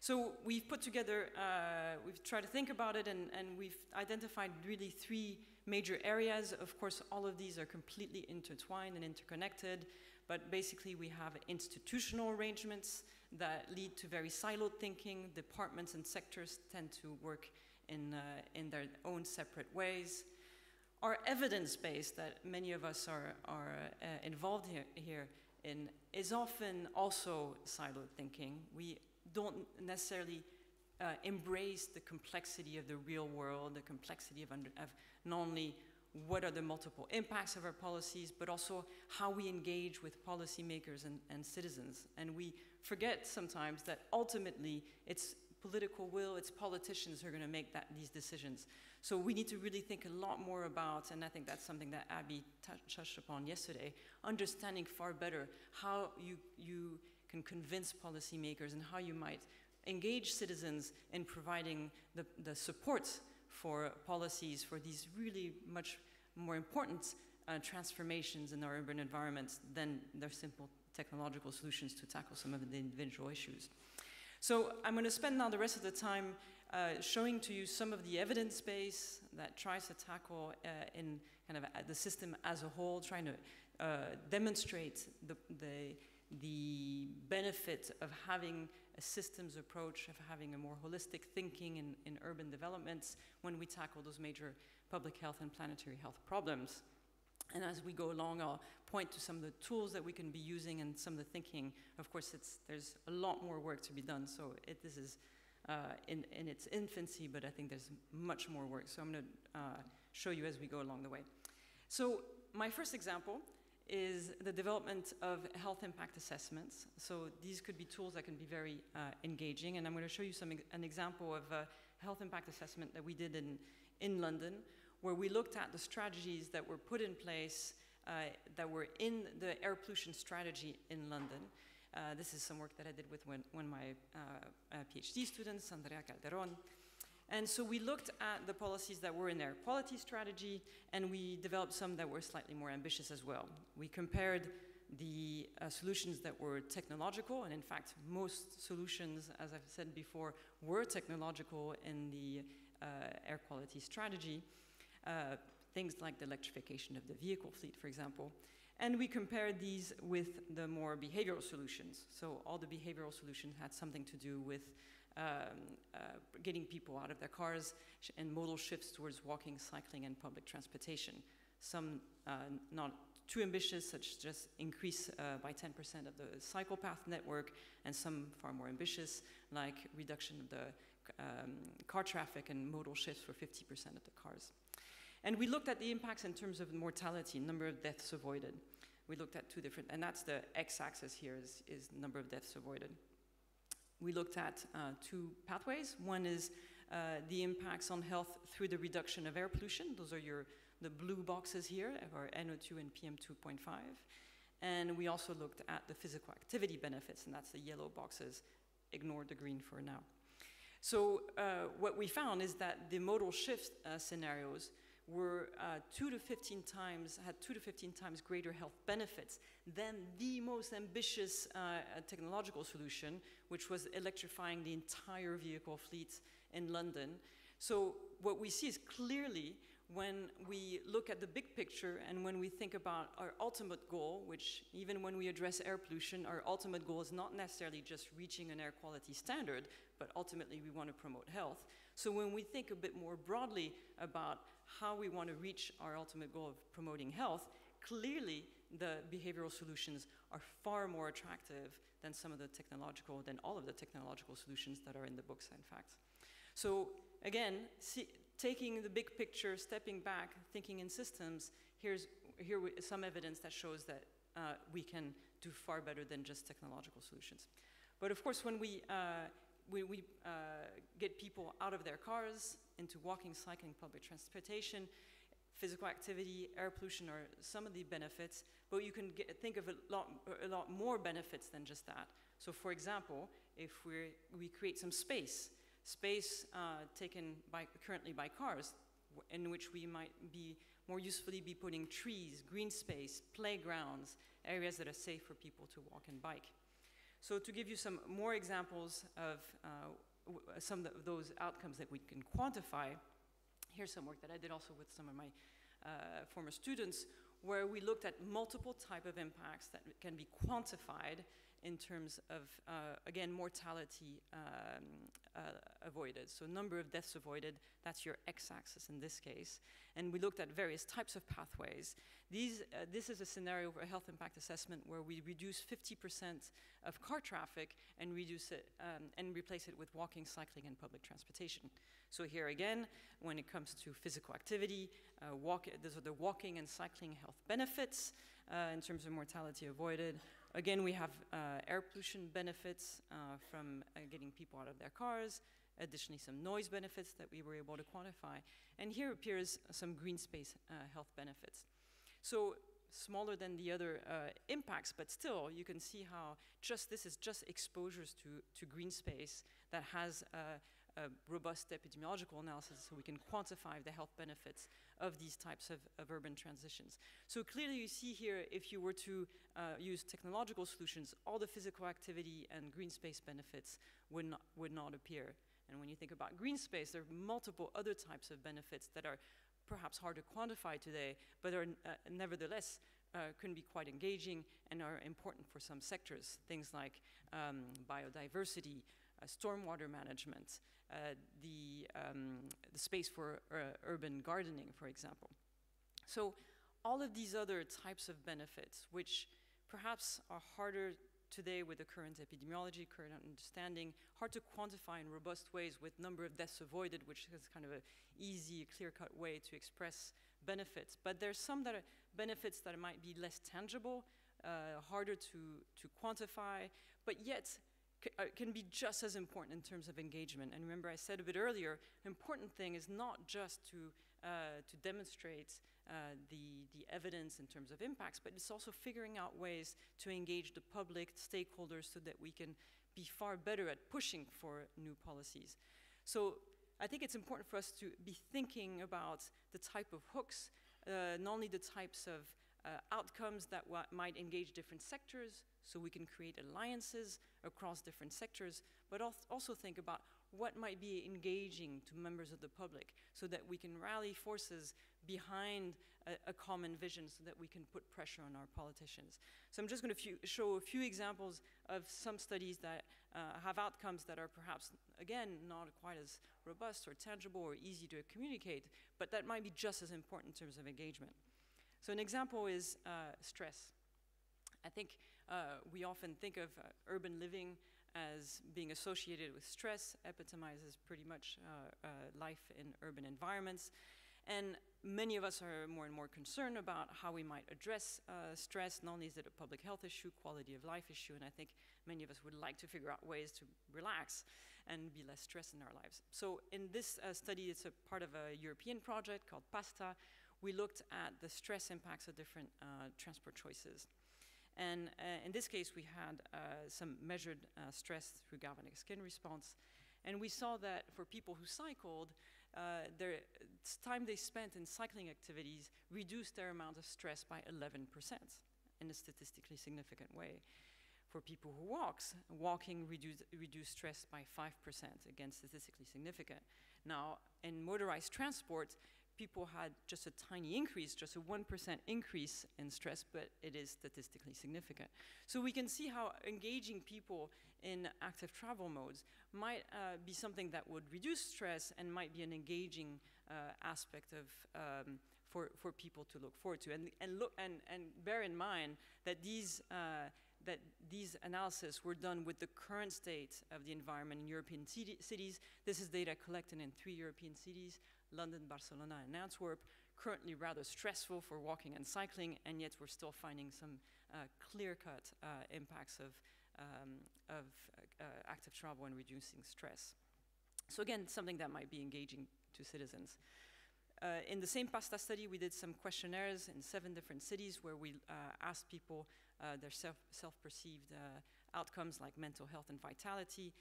So we've put together, uh, we've tried to think about it and, and we've identified really three major areas. Of course, all of these are completely intertwined and interconnected, but basically we have institutional arrangements that lead to very siloed thinking. Departments and sectors tend to work in, uh, in their own separate ways our evidence base that many of us are, are uh, involved here, here in is often also siloed thinking. We don't necessarily uh, embrace the complexity of the real world, the complexity of, of not only what are the multiple impacts of our policies, but also how we engage with policymakers and, and citizens. And we forget sometimes that ultimately it's political will, it's politicians who are going to make that, these decisions. So we need to really think a lot more about, and I think that's something that Abby touched upon yesterday, understanding far better how you, you can convince policymakers and how you might engage citizens in providing the, the support for policies for these really much more important uh, transformations in our urban environments than their simple technological solutions to tackle some of the individual issues. So I'm going to spend now the rest of the time uh, showing to you some of the evidence base that tries to tackle uh, in kind of uh, the system as a whole, trying to uh, demonstrate the, the, the benefit of having a systems approach, of having a more holistic thinking in, in urban developments when we tackle those major public health and planetary health problems. And as we go along, I'll point to some of the tools that we can be using and some of the thinking. Of course, there's a lot more work to be done, so it, this is uh, in, in, its infancy, but I think there's much more work. So I'm going to uh, show you as we go along the way. So my first example is the development of health impact assessments. So these could be tools that can be very uh, engaging, and I'm going to show you some an example of a health impact assessment that we did in, in London, where we looked at the strategies that were put in place uh, that were in the air pollution strategy in London. Uh, this is some work that I did with one, one of my uh, uh PhD students, Andrea Calderon. And so we looked at the policies that were in their quality strategy, and we developed some that were slightly more ambitious as well. We compared the uh, solutions that were technological, and in fact, most solutions, as I've said before, were technological in the uh, air quality strategy. Uh, things like the electrification of the vehicle fleet, for example. And we compared these with the more behavioral solutions. So all the behavioral solutions had something to do with um, uh, getting people out of their cars and modal shifts towards walking, cycling, and public transportation. Some uh, not too ambitious, such as just increase uh, by 10% of the cycle path network, and some far more ambitious, like reduction of the um, car traffic and modal shifts for 50% of the cars. And we looked at the impacts in terms of mortality, number of deaths avoided. We looked at two different, and that's the x-axis here is, is number of deaths avoided. We looked at uh, two pathways. One is uh, the impacts on health through the reduction of air pollution. Those are your the blue boxes here are NO2 and PM2.5. And we also looked at the physical activity benefits, and that's the yellow boxes. Ignore the green for now. So uh, what we found is that the modal shift uh, scenarios were uh, two to 15 times, had two to 15 times greater health benefits than the most ambitious uh, uh, technological solution, which was electrifying the entire vehicle fleet in London. So what we see is clearly when we look at the big picture and when we think about our ultimate goal, which even when we address air pollution, our ultimate goal is not necessarily just reaching an air quality standard, but ultimately we want to promote health. So when we think a bit more broadly about how we want to reach our ultimate goal of promoting health, clearly the behavioral solutions are far more attractive than some of the technological, than all of the technological solutions that are in the books, in fact. So again, see, taking the big picture, stepping back, thinking in systems, here's here some evidence that shows that uh, we can do far better than just technological solutions. But of course, when we, uh, we, we uh, get people out of their cars into walking, cycling, public transportation, physical activity, air pollution are some of the benefits, but you can get, think of a lot, a lot more benefits than just that. So for example, if we we create some space space uh, taken by, currently by cars, in which we might be more usefully be putting trees, green space, playgrounds, areas that are safe for people to walk and bike. So to give you some more examples of uh, some of those outcomes that we can quantify, here's some work that I did also with some of my uh, former students, where we looked at multiple type of impacts that can be quantified in terms of, uh, again, mortality um, uh, avoided. So number of deaths avoided, that's your x-axis in this case. And we looked at various types of pathways. These, uh, this is a scenario for a health impact assessment where we reduce 50% of car traffic and reduce it um, and replace it with walking, cycling, and public transportation. So here again, when it comes to physical activity, uh, walk, those are the walking and cycling health benefits uh, in terms of mortality avoided, Again, we have uh, air pollution benefits uh, from uh, getting people out of their cars, additionally some noise benefits that we were able to quantify. And here appears some green space health benefits. So smaller than the other uh, impacts, but still you can see how just this is just exposures to, to green space that has uh, robust epidemiological analysis so we can quantify the health benefits of these types of, of urban transitions. So clearly you see here, if you were to uh, use technological solutions, all the physical activity and green space benefits would not, would not appear. And when you think about green space, there are multiple other types of benefits that are perhaps hard to quantify today, but are uh, nevertheless uh, can be quite engaging and are important for some sectors. Things like um, biodiversity, stormwater management, uh, the, um, the space for uh, urban gardening, for example. So all of these other types of benefits, which perhaps are harder today with the current epidemiology, current understanding, hard to quantify in robust ways with number of deaths avoided, which is kind of an easy, clear-cut way to express benefits. But there's some that are benefits that might be less tangible, uh, harder to, to quantify, but yet uh, can be just as important in terms of engagement. And remember, I said a bit earlier, an important thing is not just to uh, to demonstrate uh, the, the evidence in terms of impacts, but it's also figuring out ways to engage the public, stakeholders, so that we can be far better at pushing for new policies. So I think it's important for us to be thinking about the type of hooks, uh, not only the types of uh, outcomes that might engage different sectors, so we can create alliances across different sectors, but also think about what might be engaging to members of the public so that we can rally forces behind a, a common vision so that we can put pressure on our politicians. So I'm just going to show a few examples of some studies that uh, have outcomes that are perhaps, again, not quite as robust or tangible or easy to communicate, but that might be just as important in terms of engagement. So an example is uh, stress. I think uh, we often think of uh, urban living as being associated with stress, epitomizes pretty much uh, uh, life in urban environments. And many of us are more and more concerned about how we might address uh, stress. Not only is it a public health issue, quality of life issue, and I think many of us would like to figure out ways to relax and be less stressed in our lives. So in this uh, study, it's a part of a European project called PASTA. We looked at the stress impacts of different transport choices. And uh, in this case, we had uh, some measured uh, stress through galvanic skin response. And we saw that for people who cycled, uh, their time they spent in cycling activities reduced their amount of stress by 11% in a statistically significant way. For people who walks, walking reduced, reduced stress by 5%, again statistically significant. Now, in motorized transport, people had just a tiny increase, just a 1% increase in stress, but it is statistically significant. So we can see how engaging people in active travel modes might uh, be something that would reduce stress and might be an engaging uh, aspect of um, for, for people to look forward to. And, and, look, and, and bear in mind that these, uh, that these analyses were done with the current state of the environment in European cities. This is data collected in three European cities, London, Barcelona, and Antwerp, currently rather stressful for walking and cycling, and yet we're still finding some uh, clear-cut uh, impacts of, um, of uh, active travel and reducing stress. So again, something that might be engaging to citizens. Uh, in the same PASTA study, we did some questionnaires in seven different cities where we uh, asked people uh, their self, self-perceived outcomes like mental health and vitality.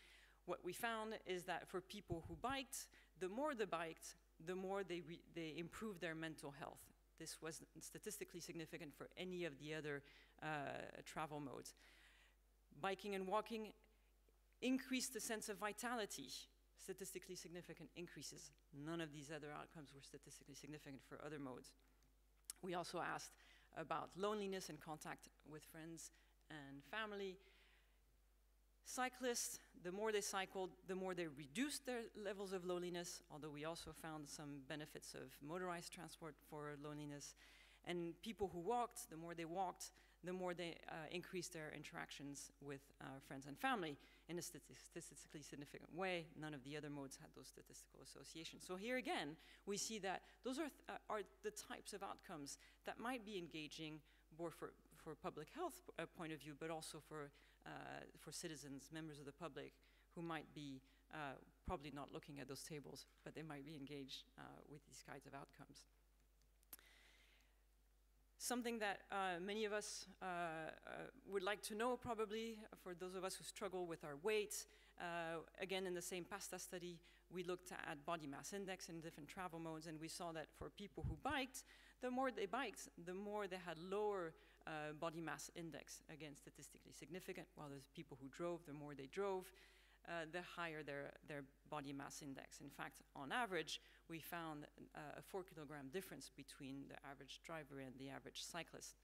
What we found is that for people who biked, the more they biked, the more they, they improve their mental health. This was statistically significant for any of the other uh, travel modes. Biking and walking increased the sense of vitality, statistically significant increases. None of these other outcomes were statistically significant for other modes. We also asked about loneliness and contact with friends and family, Cyclists, the more they cycled, the more they reduced their levels of loneliness, although we also found some benefits of motorized transport for loneliness. And people who walked, the more they walked, the more they uh, increased their interactions with uh, friends and family in a statistically significant way. None of the other modes had those statistical associations. So here again, we see that those are, th uh, are the types of outcomes that might be engaging more for, for public health uh, point of view, but also for for citizens, members of the public, who might be uh, probably not looking at those tables, but they might be engaged uh, with these kinds of outcomes. Something that uh, many of us uh, uh, would like to know probably, for those of us who struggle with our weight, again in the same PASTA study, we looked at body mass index in different travel modes and we saw that for people who biked, the more they biked, the more they had lower uh, body mass index, again, statistically significant, while the people who drove, the more they drove, uh, the higher their, their body mass index. In fact, on average, we found uh, a four kilogram difference between the average driver and the average cyclist.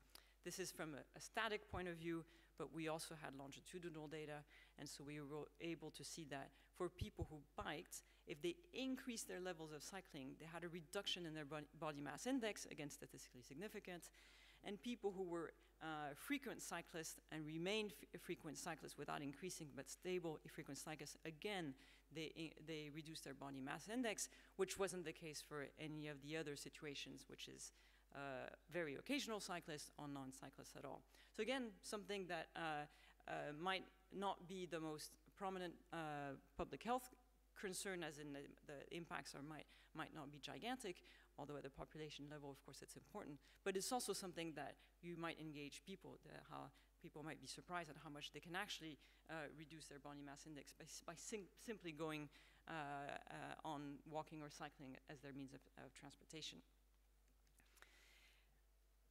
This is from a, a, static point of view, but we also had longitudinal data, and so we were able to see that for people who biked, if they increased their levels of cycling, they had a reduction in their body mass index, again statistically significant, and people who were uh, frequent cyclists and remained frequent cyclists without increasing but stable frequent cyclists, again, they, they reduced their body mass index, which wasn't the case for any of the other situations, which is uh, very occasional cyclists or non-cyclists at all. So again, something that uh, uh might not be the most prominent uh, public health concern as in the, the impacts are, might, might not be gigantic, although at the population level, of course, it's important. But it's also something that you might engage people, the, how people might be surprised at how much they can actually uh, reduce their body mass index by, by sim simply going uh, uh, on walking or cycling as their means of, of transportation.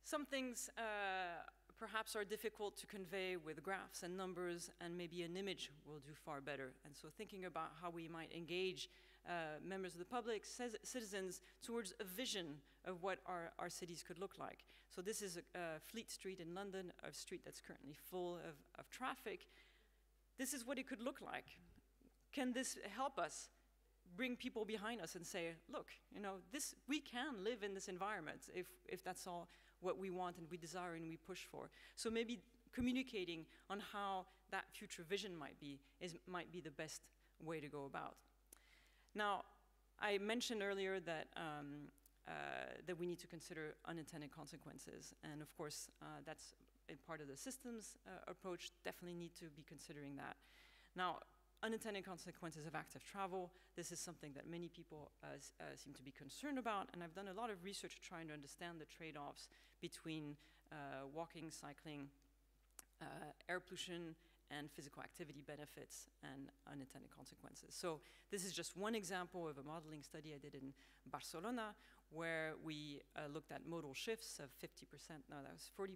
Some things uh, perhaps are difficult to convey with graphs and numbers, and maybe an image will do far better. And so thinking about how we might engage uh, members of the public, citizens, towards a vision of what our, our cities could look like. So this is a, a Fleet Street in London, a street that's currently full of, of traffic. This is what it could look like. Can this help us bring people behind us and say, look, you know, this, we can live in this environment if, if that's all what we want and we desire and we push for. So maybe communicating on how that future vision might be is, might be the best way to go about. Now, I mentioned earlier that, um, uh, that we need to consider unintended consequences. And of course, uh, that's part of the systems uh, approach, definitely need to be considering that. Now, unintended consequences of active travel. This is something that many people uh, uh, seem to be concerned about, and I've done a lot of research trying to understand the trade-offs between uh, walking, cycling, air pollution, and physical activity benefits and unintended consequences. So this is just one example of a modeling study I did in Barcelona where we uh, looked at modal shifts of 50%, no, that was 40%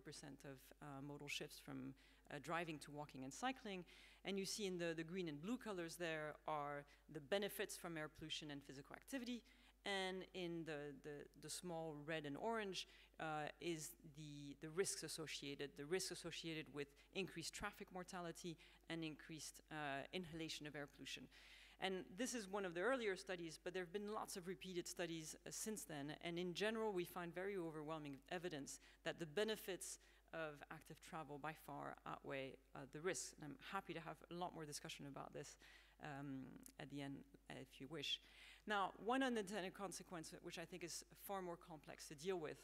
of uh, modal shifts from uh, driving to walking and cycling. And you see in the, the green and blue colors there are the benefits from air pollution and physical activity. And in the, the, the small red and orange uh, is the, the risks associated, the risks associated with increased traffic mortality and increased uh, inhalation of air pollution. And this is one of the earlier studies, but there have been lots of repeated studies uh, since then. And in general, we find very overwhelming evidence that the benefits of active travel by far outweigh uh, the risks. And I'm happy to have a lot more discussion about this um, at the end if you wish. Now, one unintended consequence, which I think is far more complex to deal with,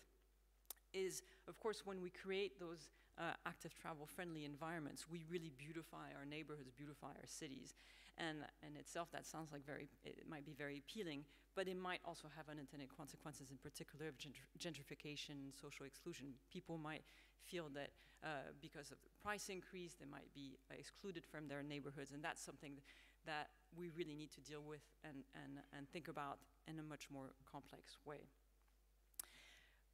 is, of course, when we create those uh, active travel friendly environments, we really beautify our neighborhoods, beautify our cities. And in itself, that sounds like very, it might be very appealing, but it might also have unintended consequences, in particular of gentrification, social exclusion. People might feel that uh, because of the price increase, they might be excluded from their neighborhoods, and that's something that we really need to deal with and, and, and think about in a much more complex way.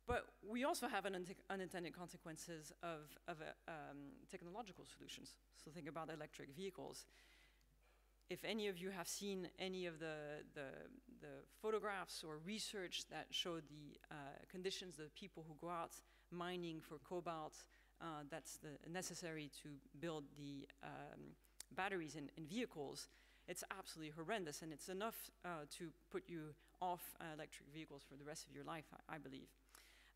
But we also have unintended consequences of, of uh, um, technological solutions. So think about electric vehicles. If any of you have seen any of the, the, the photographs or research that show the uh, conditions of people who go out mining for cobalt uh, that's the, necessary to build the um, batteries in, in, vehicles, it's absolutely horrendous, and it's enough uh, to put you off uh, electric vehicles for the rest of your life, I, I believe.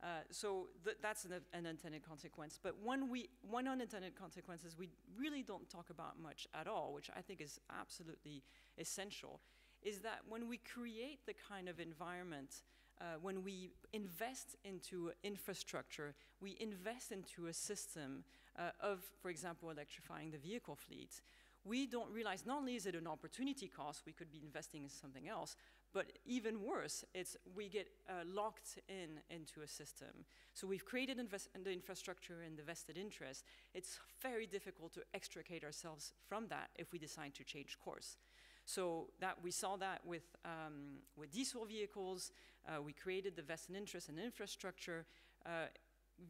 Uh, so th that's an, an, unintended consequence. But one, we, one unintended consequence is we really don't talk about much at all, which I think is absolutely essential, is that when we create the kind of environment uh, when we invest into infrastructure, we invest into a system uh, of, for example, electrifying the vehicle fleet, we don't realize not only is it an opportunity cost, we could be investing in something else, but even worse, it's we get uh, locked in into a system. So we've created the infrastructure and the vested interest. It's very difficult to extricate ourselves from that if we decide to change course. So that we saw that with, um, with diesel vehicles. Uh, we created the vested interest in infrastructure. Uh,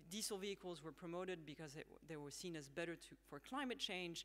diesel vehicles were promoted because it, they were seen as better to, for climate change.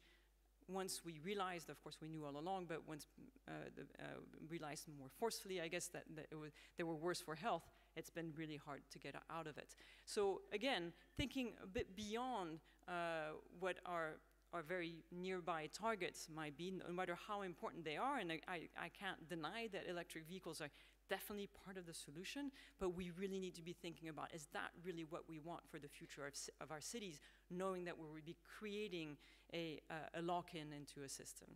Once we realized, of course we knew all along, but once uh, the, uh, realized more forcefully, I guess, that, that was, they were worse for health, it's been really hard to get out of it. So again, thinking a bit beyond uh, what our are very nearby targets might be, no matter how important they are. And I, I can't deny that electric vehicles are definitely part of the solution, but we really need to be thinking about, is that really what we want for the future of, of our cities, knowing that we will be creating a, uh, a lock-in into a system.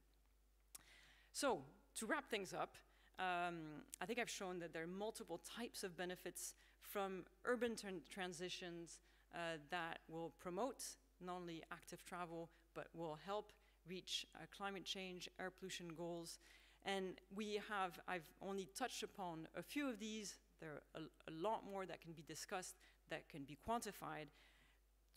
So, to wrap things up, um, I think I've shown that there are multiple types of benefits from urban transitions uh, that will promote not only active travel, but will help reach uh, climate change, air pollution goals. And we have, I've only touched upon a few of these, There are a, a lot more that can be discussed, that can be quantified.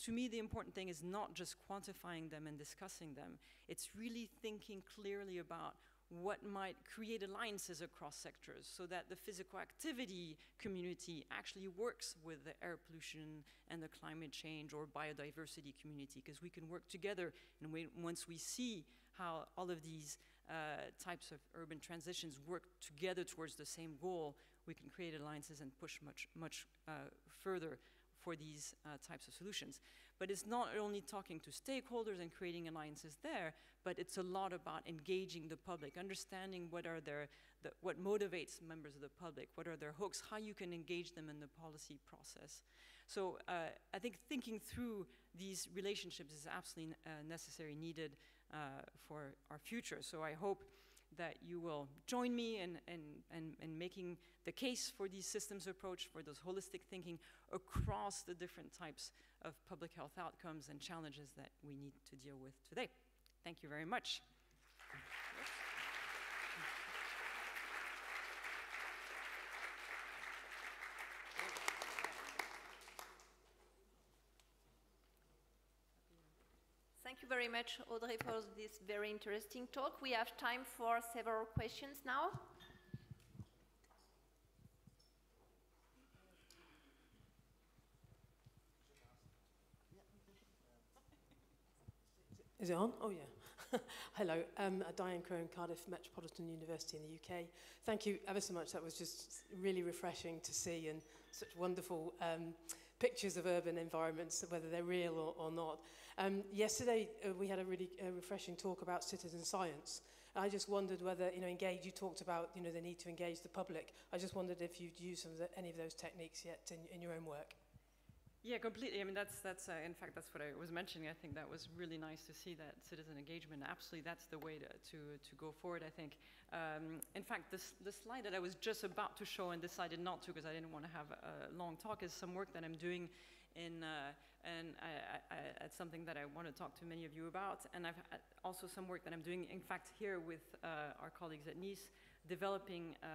To me, the important thing is not just quantifying them and discussing them. It's really thinking clearly about what might create alliances across sectors so that the physical activity community actually works with the air pollution and the climate change or biodiversity community because we can work together and we, once we see how all of these uh, types of urban transitions work together towards the same goal, we can create alliances and push much, much uh, further for these uh, types of solutions. But it's not only talking to stakeholders and creating alliances there, but it's a lot about engaging the public, understanding what are their, the, what motivates members of the public, what are their hooks, how you can engage them in the policy process. So uh, I think thinking through these relationships is absolutely uh, necessary, needed uh, for our future. So I hope that you will join me in, in, in, in, making the case for these systems approach, for those holistic thinking across the different types of public health outcomes and challenges that we need to deal with today. Thank you very much. Very much, Audrey, for this very interesting talk. We have time for several questions now. Is it on? Oh, yeah. Hello, um, Diane Crone, Cardiff Metropolitan University in the UK. Thank you ever so much. That was just really refreshing to see and such wonderful um, pictures of urban environments, whether they're real or, or not. Um, yesterday, uh, we had a really uh, refreshing talk about citizen science. I just wondered whether, you know, engage, you talked about, you know, the need to engage the public. I just wondered if you'd used some of the, any of those techniques yet in, in your own work. Yeah, completely. I mean, that's, that's uh, in fact, that's what I was mentioning. I think that was really nice to see that citizen engagement. Absolutely, that's the way to, to, to go forward, I think. Um, in fact, the slide that I was just about to show and decided not to because I didn't want to have a long talk is some work that I'm doing in, uh, and I, I, it's something that I want to talk to many of you about. And I've also some work that I'm doing, in fact, here with uh, our colleagues at Nice, developing uh,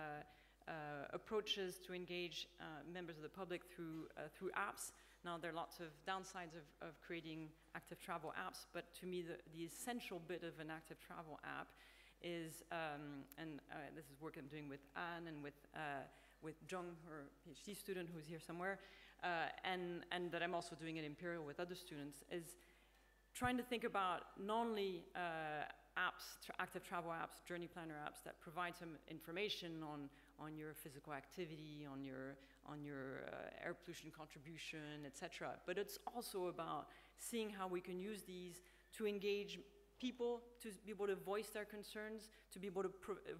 uh, approaches to engage uh, members of the public through, through apps now, there are lots of downsides of, of creating active travel apps, but to me, the, the essential bit of an active travel app is, um, and uh, this is work I'm doing with Anne and with, uh, with Jung, her PhD student who's here somewhere, uh, and, and that I'm also doing at Imperial with other students, is trying to think about not only uh, apps, active travel apps, journey planner apps that provide some information on, on your physical activity, on your, on your uh, air pollution contribution, etc. But it's also about seeing how we can use these to engage people, to be able to voice their concerns, to be able to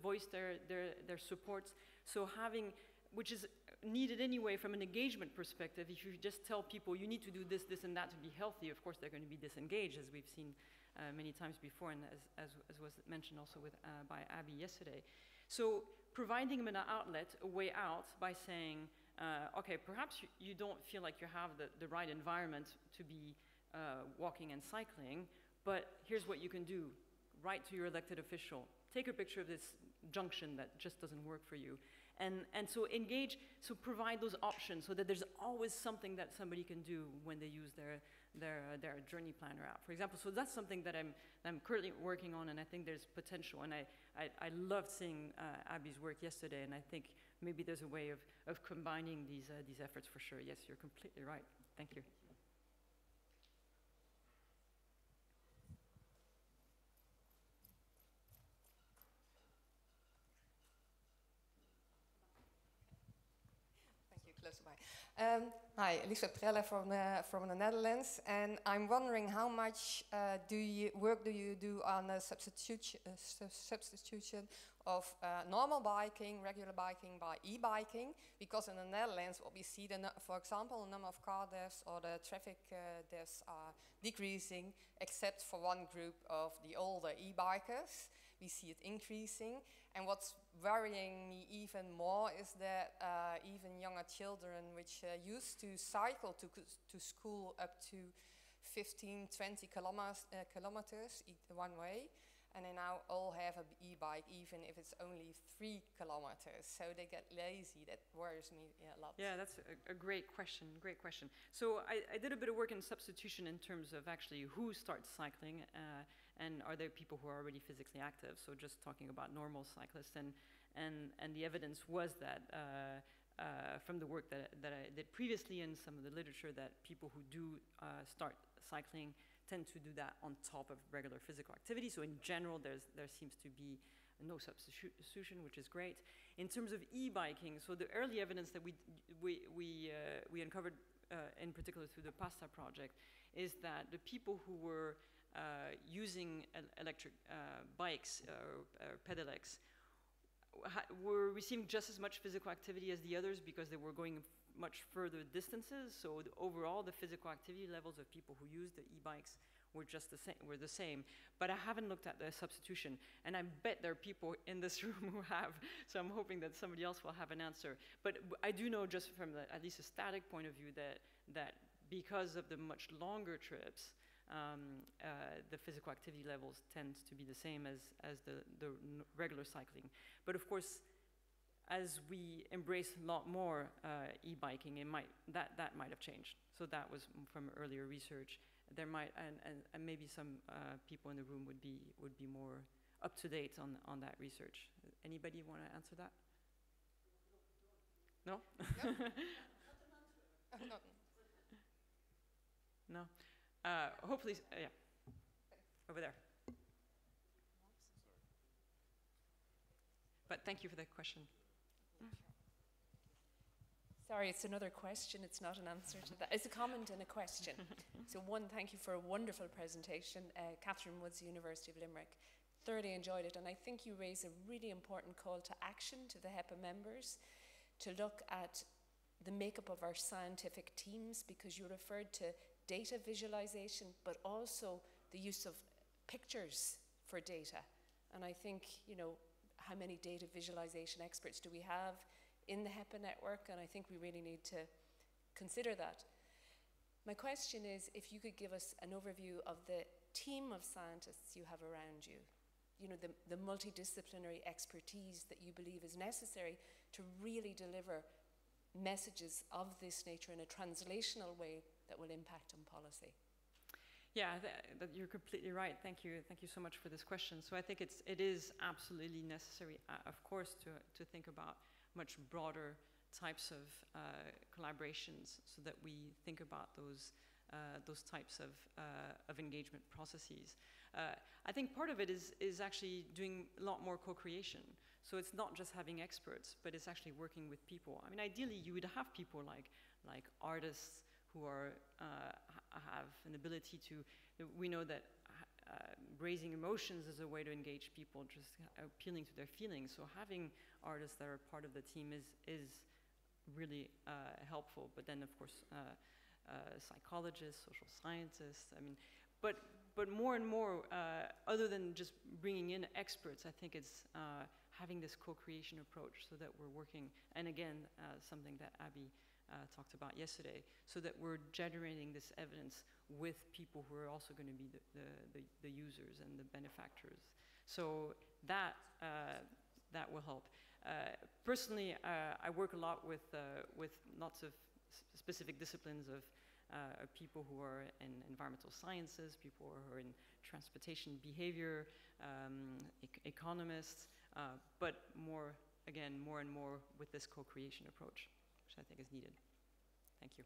voice their, their, their supports. So having, which is needed anyway from an engagement perspective, if you just tell people you need to do this, this, and that to be healthy, of course they're going to be disengaged, as we've seen uh, many times before, and as, as, as was mentioned also with, uh, by Abby yesterday. So providing them an outlet, a way out, by saying, uh, okay, perhaps you, don't feel like you have the, the right environment to be uh, walking and cycling, but here's what you can do. Write to your elected official. Take a picture of this junction that just doesn't work for you. And, and so engage, so provide those options so that there's always something that somebody can do when they use their, their, their journey planner app, for example. So that's something that I'm, I'm currently working on, and I think there's potential. And I, I, I loved seeing uh, Abby's work yesterday, and I think maybe there's a way of, of combining these, uh, these efforts for sure. Yes, you're completely right. Thank you. Thank you, Um, hi, Lisa Prelle from, uh, from the Netherlands, and I'm wondering how much uh, do you, work do you do on the substitution, uh, substitution of uh, normal biking, regular biking by e-biking, because in the Netherlands what we see, the, for example, the number of car deaths or the traffic uh, deaths are decreasing, except for one group of the older e-bikers. We see it increasing, and what's worrying me even more is that uh, even younger children, which uh, used to cycle to, to school up to 15, 20 kilometers, uh, kilometers one way, and they now all have an e-bike, even if it's only three kilometers. So they get lazy. That worries me a lot. Yeah, that's a, a great question. Great question. So I, I, did a bit of work in substitution in terms of actually who starts cycling, uh, and are there people who are already physically active? So just talking about normal cyclists, and and and the evidence was that. Uh, uh, from the work that, that I did previously and some of the literature that people who do uh, start cycling tend to do that on top of regular physical activity. So in general, there's, there seems to be no substitution, which is great. In terms of e-biking, so the early evidence that we, we, we, uh, we uncovered uh, in particular through the PASTA project is that the people who were Uh, using electric uh, bikes or pedelecs were receiving just as much physical activity as the others because they were going much further distances. So the overall, the physical activity levels of people who used the e-bikes were just the same. Were the same. But I haven't looked at the substitution, and I bet there are people in this room who have. So I'm hoping that somebody else will have an answer. But I do know, just from the, at least a static point of view, that that because of the much longer trips. Um, uh, the physical activity levels tend to be the same as, as the, the regular cycling. But of course, as we embrace a lot more uh, e-biking, it might that that might have changed. So that was from earlier research. There might and, and, and maybe some uh, people in the room would be would be more up to date on on that research. Anybody want to answer that? No. No. no. Uh, hopefully, uh, yeah. Over there. But thank you for the question. Sorry, it's another question. It's not an answer to that. It's a comment and a question. so, one, thank you for a wonderful presentation. Uh, Catherine Woods, University of Limerick. Thoroughly enjoyed it, and I think you raise a really important call to action to the HEPA members to look at the makeup of our scientific teams because you referred to data visualization, but also the use of pictures for data. And I think, you know, how many data visualization experts do we have? in the HEPA network, and I think we really need to consider that. My question is if you could give us an overview of the team of scientists you have around you, you know, the, the multidisciplinary expertise that you believe is necessary to really deliver messages of this nature in a translational way that will impact on policy. Yeah, th- you're completely right. Thank you. Thank you so much for this question. So I think it's it is absolutely necessary, uh, of course, to to think about much broader types of uh, collaborations so that we think about those, uh, those types of, uh, of engagement processes. Uh, I think part of it is, is actually doing a lot more co-creation. So it's not just having experts, but it's actually working with people. I mean, ideally, you would have people like, like artists who are, uh, have an ability to, we know that uh, raising emotions is a way to engage people, just appealing to their feelings. So having artists that are part of the team is is really uh, helpful. But then, of course, uh, uh psychologists, social scientists. I mean, but but more and more, uh, other than just bringing in experts, I think it's uh, having this co-creation approach, so that we're working. And again, something that Abby. Talked about yesterday, so that we're generating this evidence with people who are also going to be the, the, the, the, users and the benefactors. So that, uh, that will help. Uh, personally, uh, I work a lot with, uh, with lots of specific disciplines of people who are in environmental sciences, people who are in transportation behavior, um, e economists, but more, again, more and more with this co-creation approach, which I think is needed. Thank you.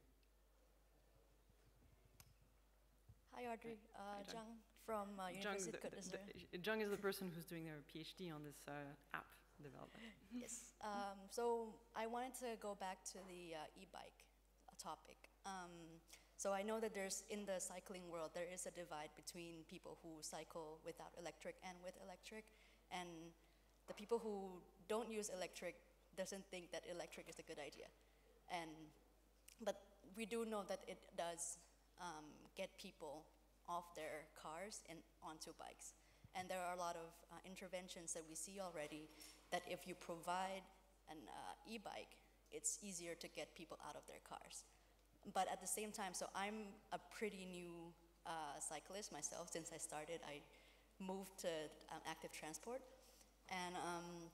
Hi, Audrey. Uh, Hi, Zhang from uh, University of Côte d'Azur. Zhang is the person who's doing their PhD on this uh, app development. yes. Um, so I wanted to go back to the uh, e-bike topic. Um, so I know that there's in the cycling world there is a divide between people who cycle without electric and with electric, and the people who don't use electric doesn't think that electric is a good idea, and but we do know that it does um, get people off their cars and onto bikes. And there are a lot of uh, interventions that we see already that if you provide an uh, e-bike, it's easier to get people out of their cars. But at the same time, so I'm a pretty new uh, cyclist myself. Since I started, I moved to um, active transport, and um,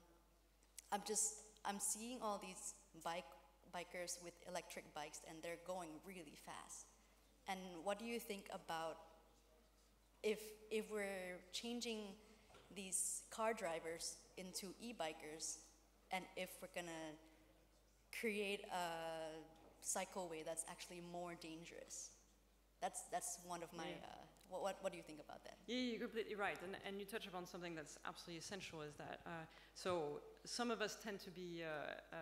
I'm just I'm seeing all these bike bikers with electric bikes, and they're going really fast. And what do you think about if if we're changing these car drivers into e-bikers, and if we're gonna create a cycleway that's actually more dangerous? That's that's one of my. Yeah. Uh, what, what what do you think about that? Yeah, you're completely right, and, and you touch upon something that's absolutely essential. Is that uh, so? Some of us tend to be uh, uh,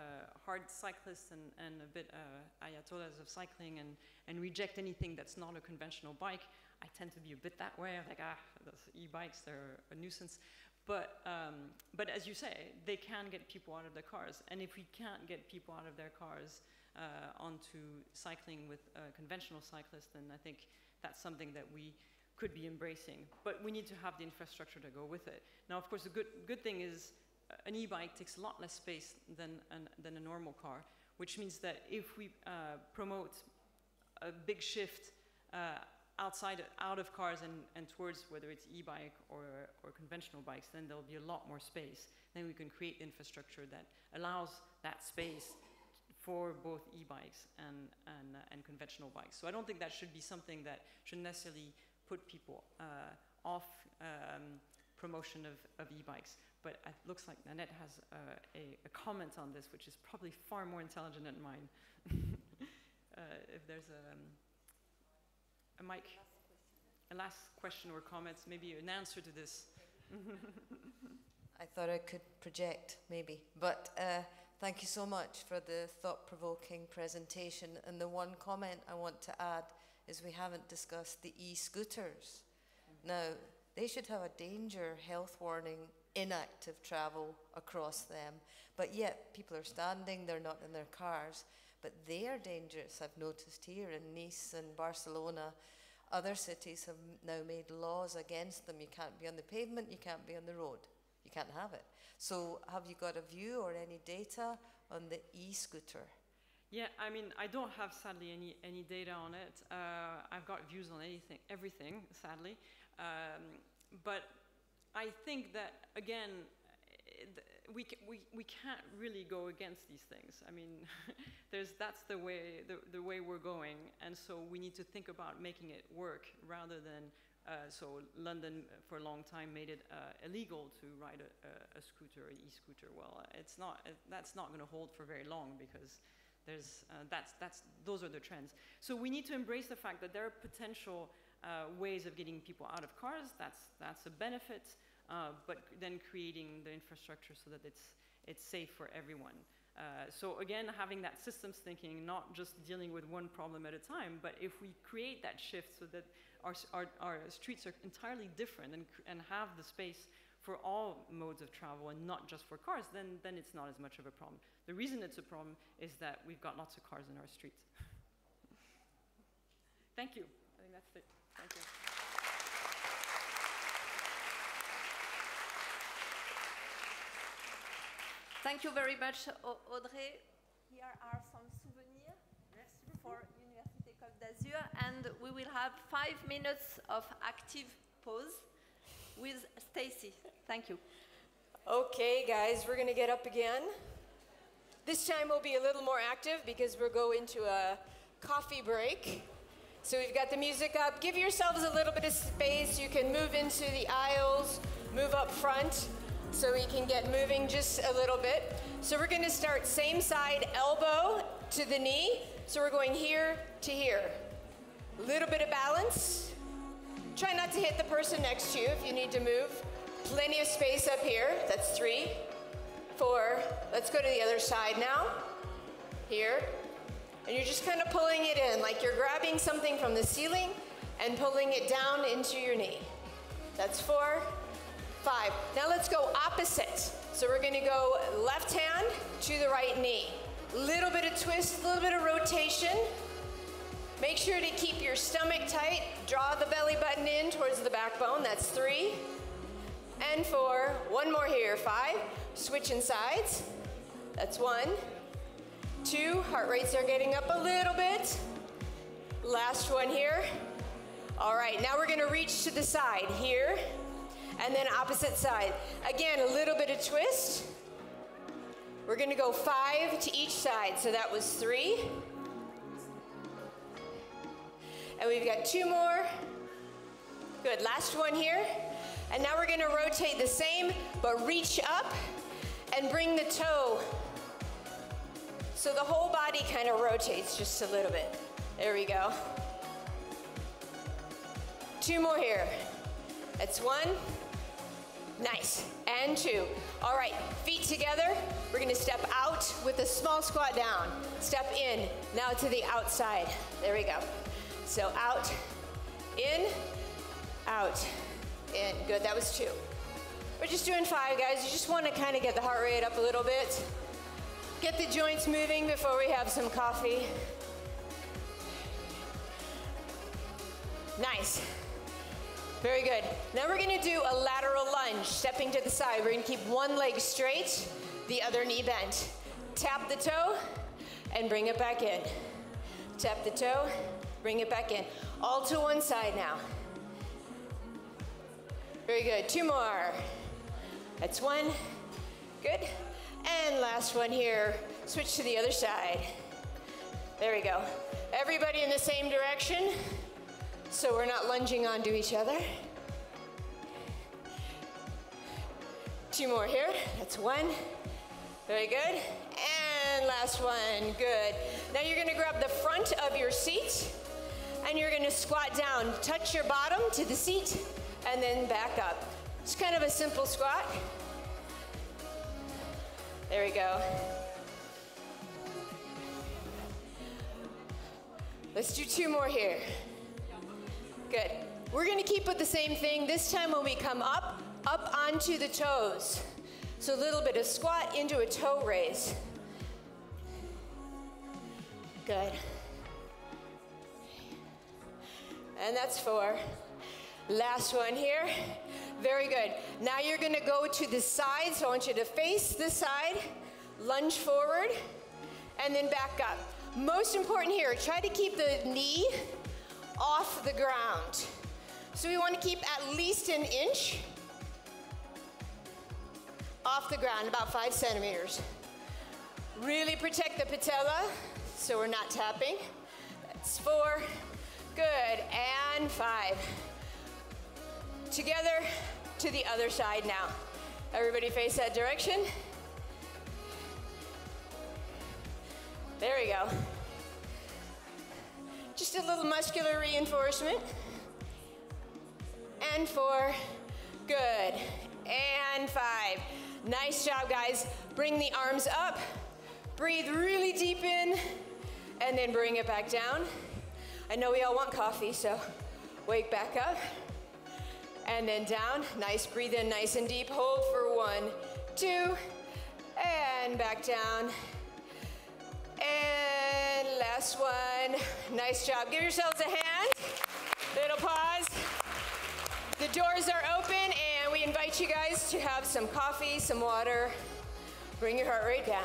hard cyclists and, and a bit uh, ayatollahs of cycling, and, and reject anything that's not a conventional bike. I tend to be a bit that way. Like, ah, those e-bikes, they're a nuisance. But um, but as you say, they can get people out of their cars, and if we can't get people out of their cars uh, onto cycling with conventional cyclists, then I think that's something that we could be embracing. But we need to have the infrastructure to go with it. Now, of course, the good, good thing is uh, an e-bike takes a lot less space than, an, than a normal car, which means that if we uh, promote a big shift uh, outside, out of cars and, and towards whether it's e-bike or, or conventional bikes, then there'll be a lot more space. Then we can create infrastructure that allows that space for both e-bikes and, and, uh, and conventional bikes. So I don't think that should be something that should necessarily put people uh, off um, promotion of, of e-bikes. But it looks like Nanette has uh, a, a, comment on this, which is probably far more intelligent than mine. uh, if there's a, um, a mic, a last question or comments, maybe an answer to this. I thought I could project, maybe. But uh, thank you so much for the thought provoking presentation. And the one comment I want to add is we haven't discussed the e-scooters. Now, they should have a danger health warning inactive travel across them, but yet people are standing, they're not in their cars, but they are dangerous. I've noticed here in Nice and Barcelona, other cities have now made laws against them. You can't be on the pavement, you can't be on the road, you can't have it. So, have you got a view or any data on the e scooter? Yeah, I mean, I don't have sadly any, any data on it. Uh, I've got views on anything, everything, sadly. Um, but I think that, again, we, we, we can't really go against these things. I mean, there's, that's the way, the, the way we're going. And so we need to think about making it work rather than, uh, so London for a long time made it uh, illegal to ride a, a, a scooter, an e-scooter. Well, it's not, that's not going to hold for very long because there's, uh, that's, that's, those are the trends. So we need to embrace the fact that there are potential uh, ways of getting people out of cars. That's, that's a benefit, uh, but then creating the infrastructure so that it's, it's safe for everyone. Uh, so again, having that systems thinking, not just dealing with one problem at a time, but if we create that shift so that our, our, our streets are entirely different and, and have the space for all modes of travel and not just for cars, then, then it's not as much of a problem. The reason it's a problem is that we've got lots of cars in our streets. Thank you. I think that's it. Thank you. Thank you very much, Audrey. Here are some souvenirs for Université Côte d'Azur, and we will have five minutes of active pause with Stacy. Thank you. Okay, guys, we're going to get up again. This time we'll be a little more active because we'll go into a coffee break. So we've got the music up. Give yourselves a little bit of space. You can move into the aisles, move up front so we can get moving just a little bit. So we're to start same side, elbow to the knee. So we're going here to here. A little bit of balance. Try not to hit the person next to you if you need to move. Plenty of space up here. That's three, four. Let's go to the other side now. Here. And you're just kind of pulling it in, like you're grabbing something from the ceiling and pulling it down into your knee. That's four, five. Now let's go opposite. So we're going to go left hand to the right knee. Little bit of twist, a little bit of rotation. Make sure to keep your stomach tight. Draw the belly button in towards the backbone. That's three and four. One more here. Five. Switching sides. That's one. Two. Heart rates are getting up a little bit. Last one here. All right, now we're going to reach to the side here. And then opposite side. Again, a little bit of twist. We're gonna go five to each side. So that was three. And we've got two more. Good, last one here. And now we're gonna rotate the same, but reach up and bring the toe. So the whole body kind of rotates just a little bit. There we go. Two more here. That's one. Nice. And two. All right, feet together. We're gonna step out with a small squat down. Step in. Now to the outside. There we go. So out, in, out, in. Good, that was two. We're just doing five, guys. You just wanna kind of get the heart rate up a little bit. Get the joints moving before we have some coffee. Nice. Very good. Now we're gonna do a lateral lunge, stepping to the side. We're gonna keep one leg straight, the other knee bent. Tap the toe and bring it back in. Tap the toe, bring it back in. All to one side now. Very good. Two more. That's one. Good. And last one here. Switch to the other side. There we go. Everybody in the same direction so we're not lunging onto each other. Two more here. That's one. Very good. And last one. Good. Now you're going to grab the front of your seat and you're going to squat down. Touch your bottom to the seat and then back up. It's kind of a simple squat. There we go. Let's do two more here. Good. We're gonna keep with the same thing. This time when we come up, up onto the toes. So a little bit of squat into a toe raise. Good. And that's four. Last one here. Very good. Now you're gonna go to the side. So I want you to face the side, lunge forward, and then back up. Most important here, try to keep the knee off the ground. So we want to keep at least an inch off the ground, about five centimeters. Really protect the patella so we're not tapping. That's four. Good. And five. Together to the other side now. Everybody face that direction. There we go. Just a little muscular reinforcement. And four. Good. And five. Nice job, guys. Bring the arms up. Breathe really deep in. And then bring it back down. I know we all want coffee, so wake back up. And then down. Nice. Breathe in nice and deep. Hold for one, two, and back down. And last one. Nice job. Give yourselves a hand. Little pause. The doors are open, and we invite you guys to have some coffee, some water. Bring your heart rate down.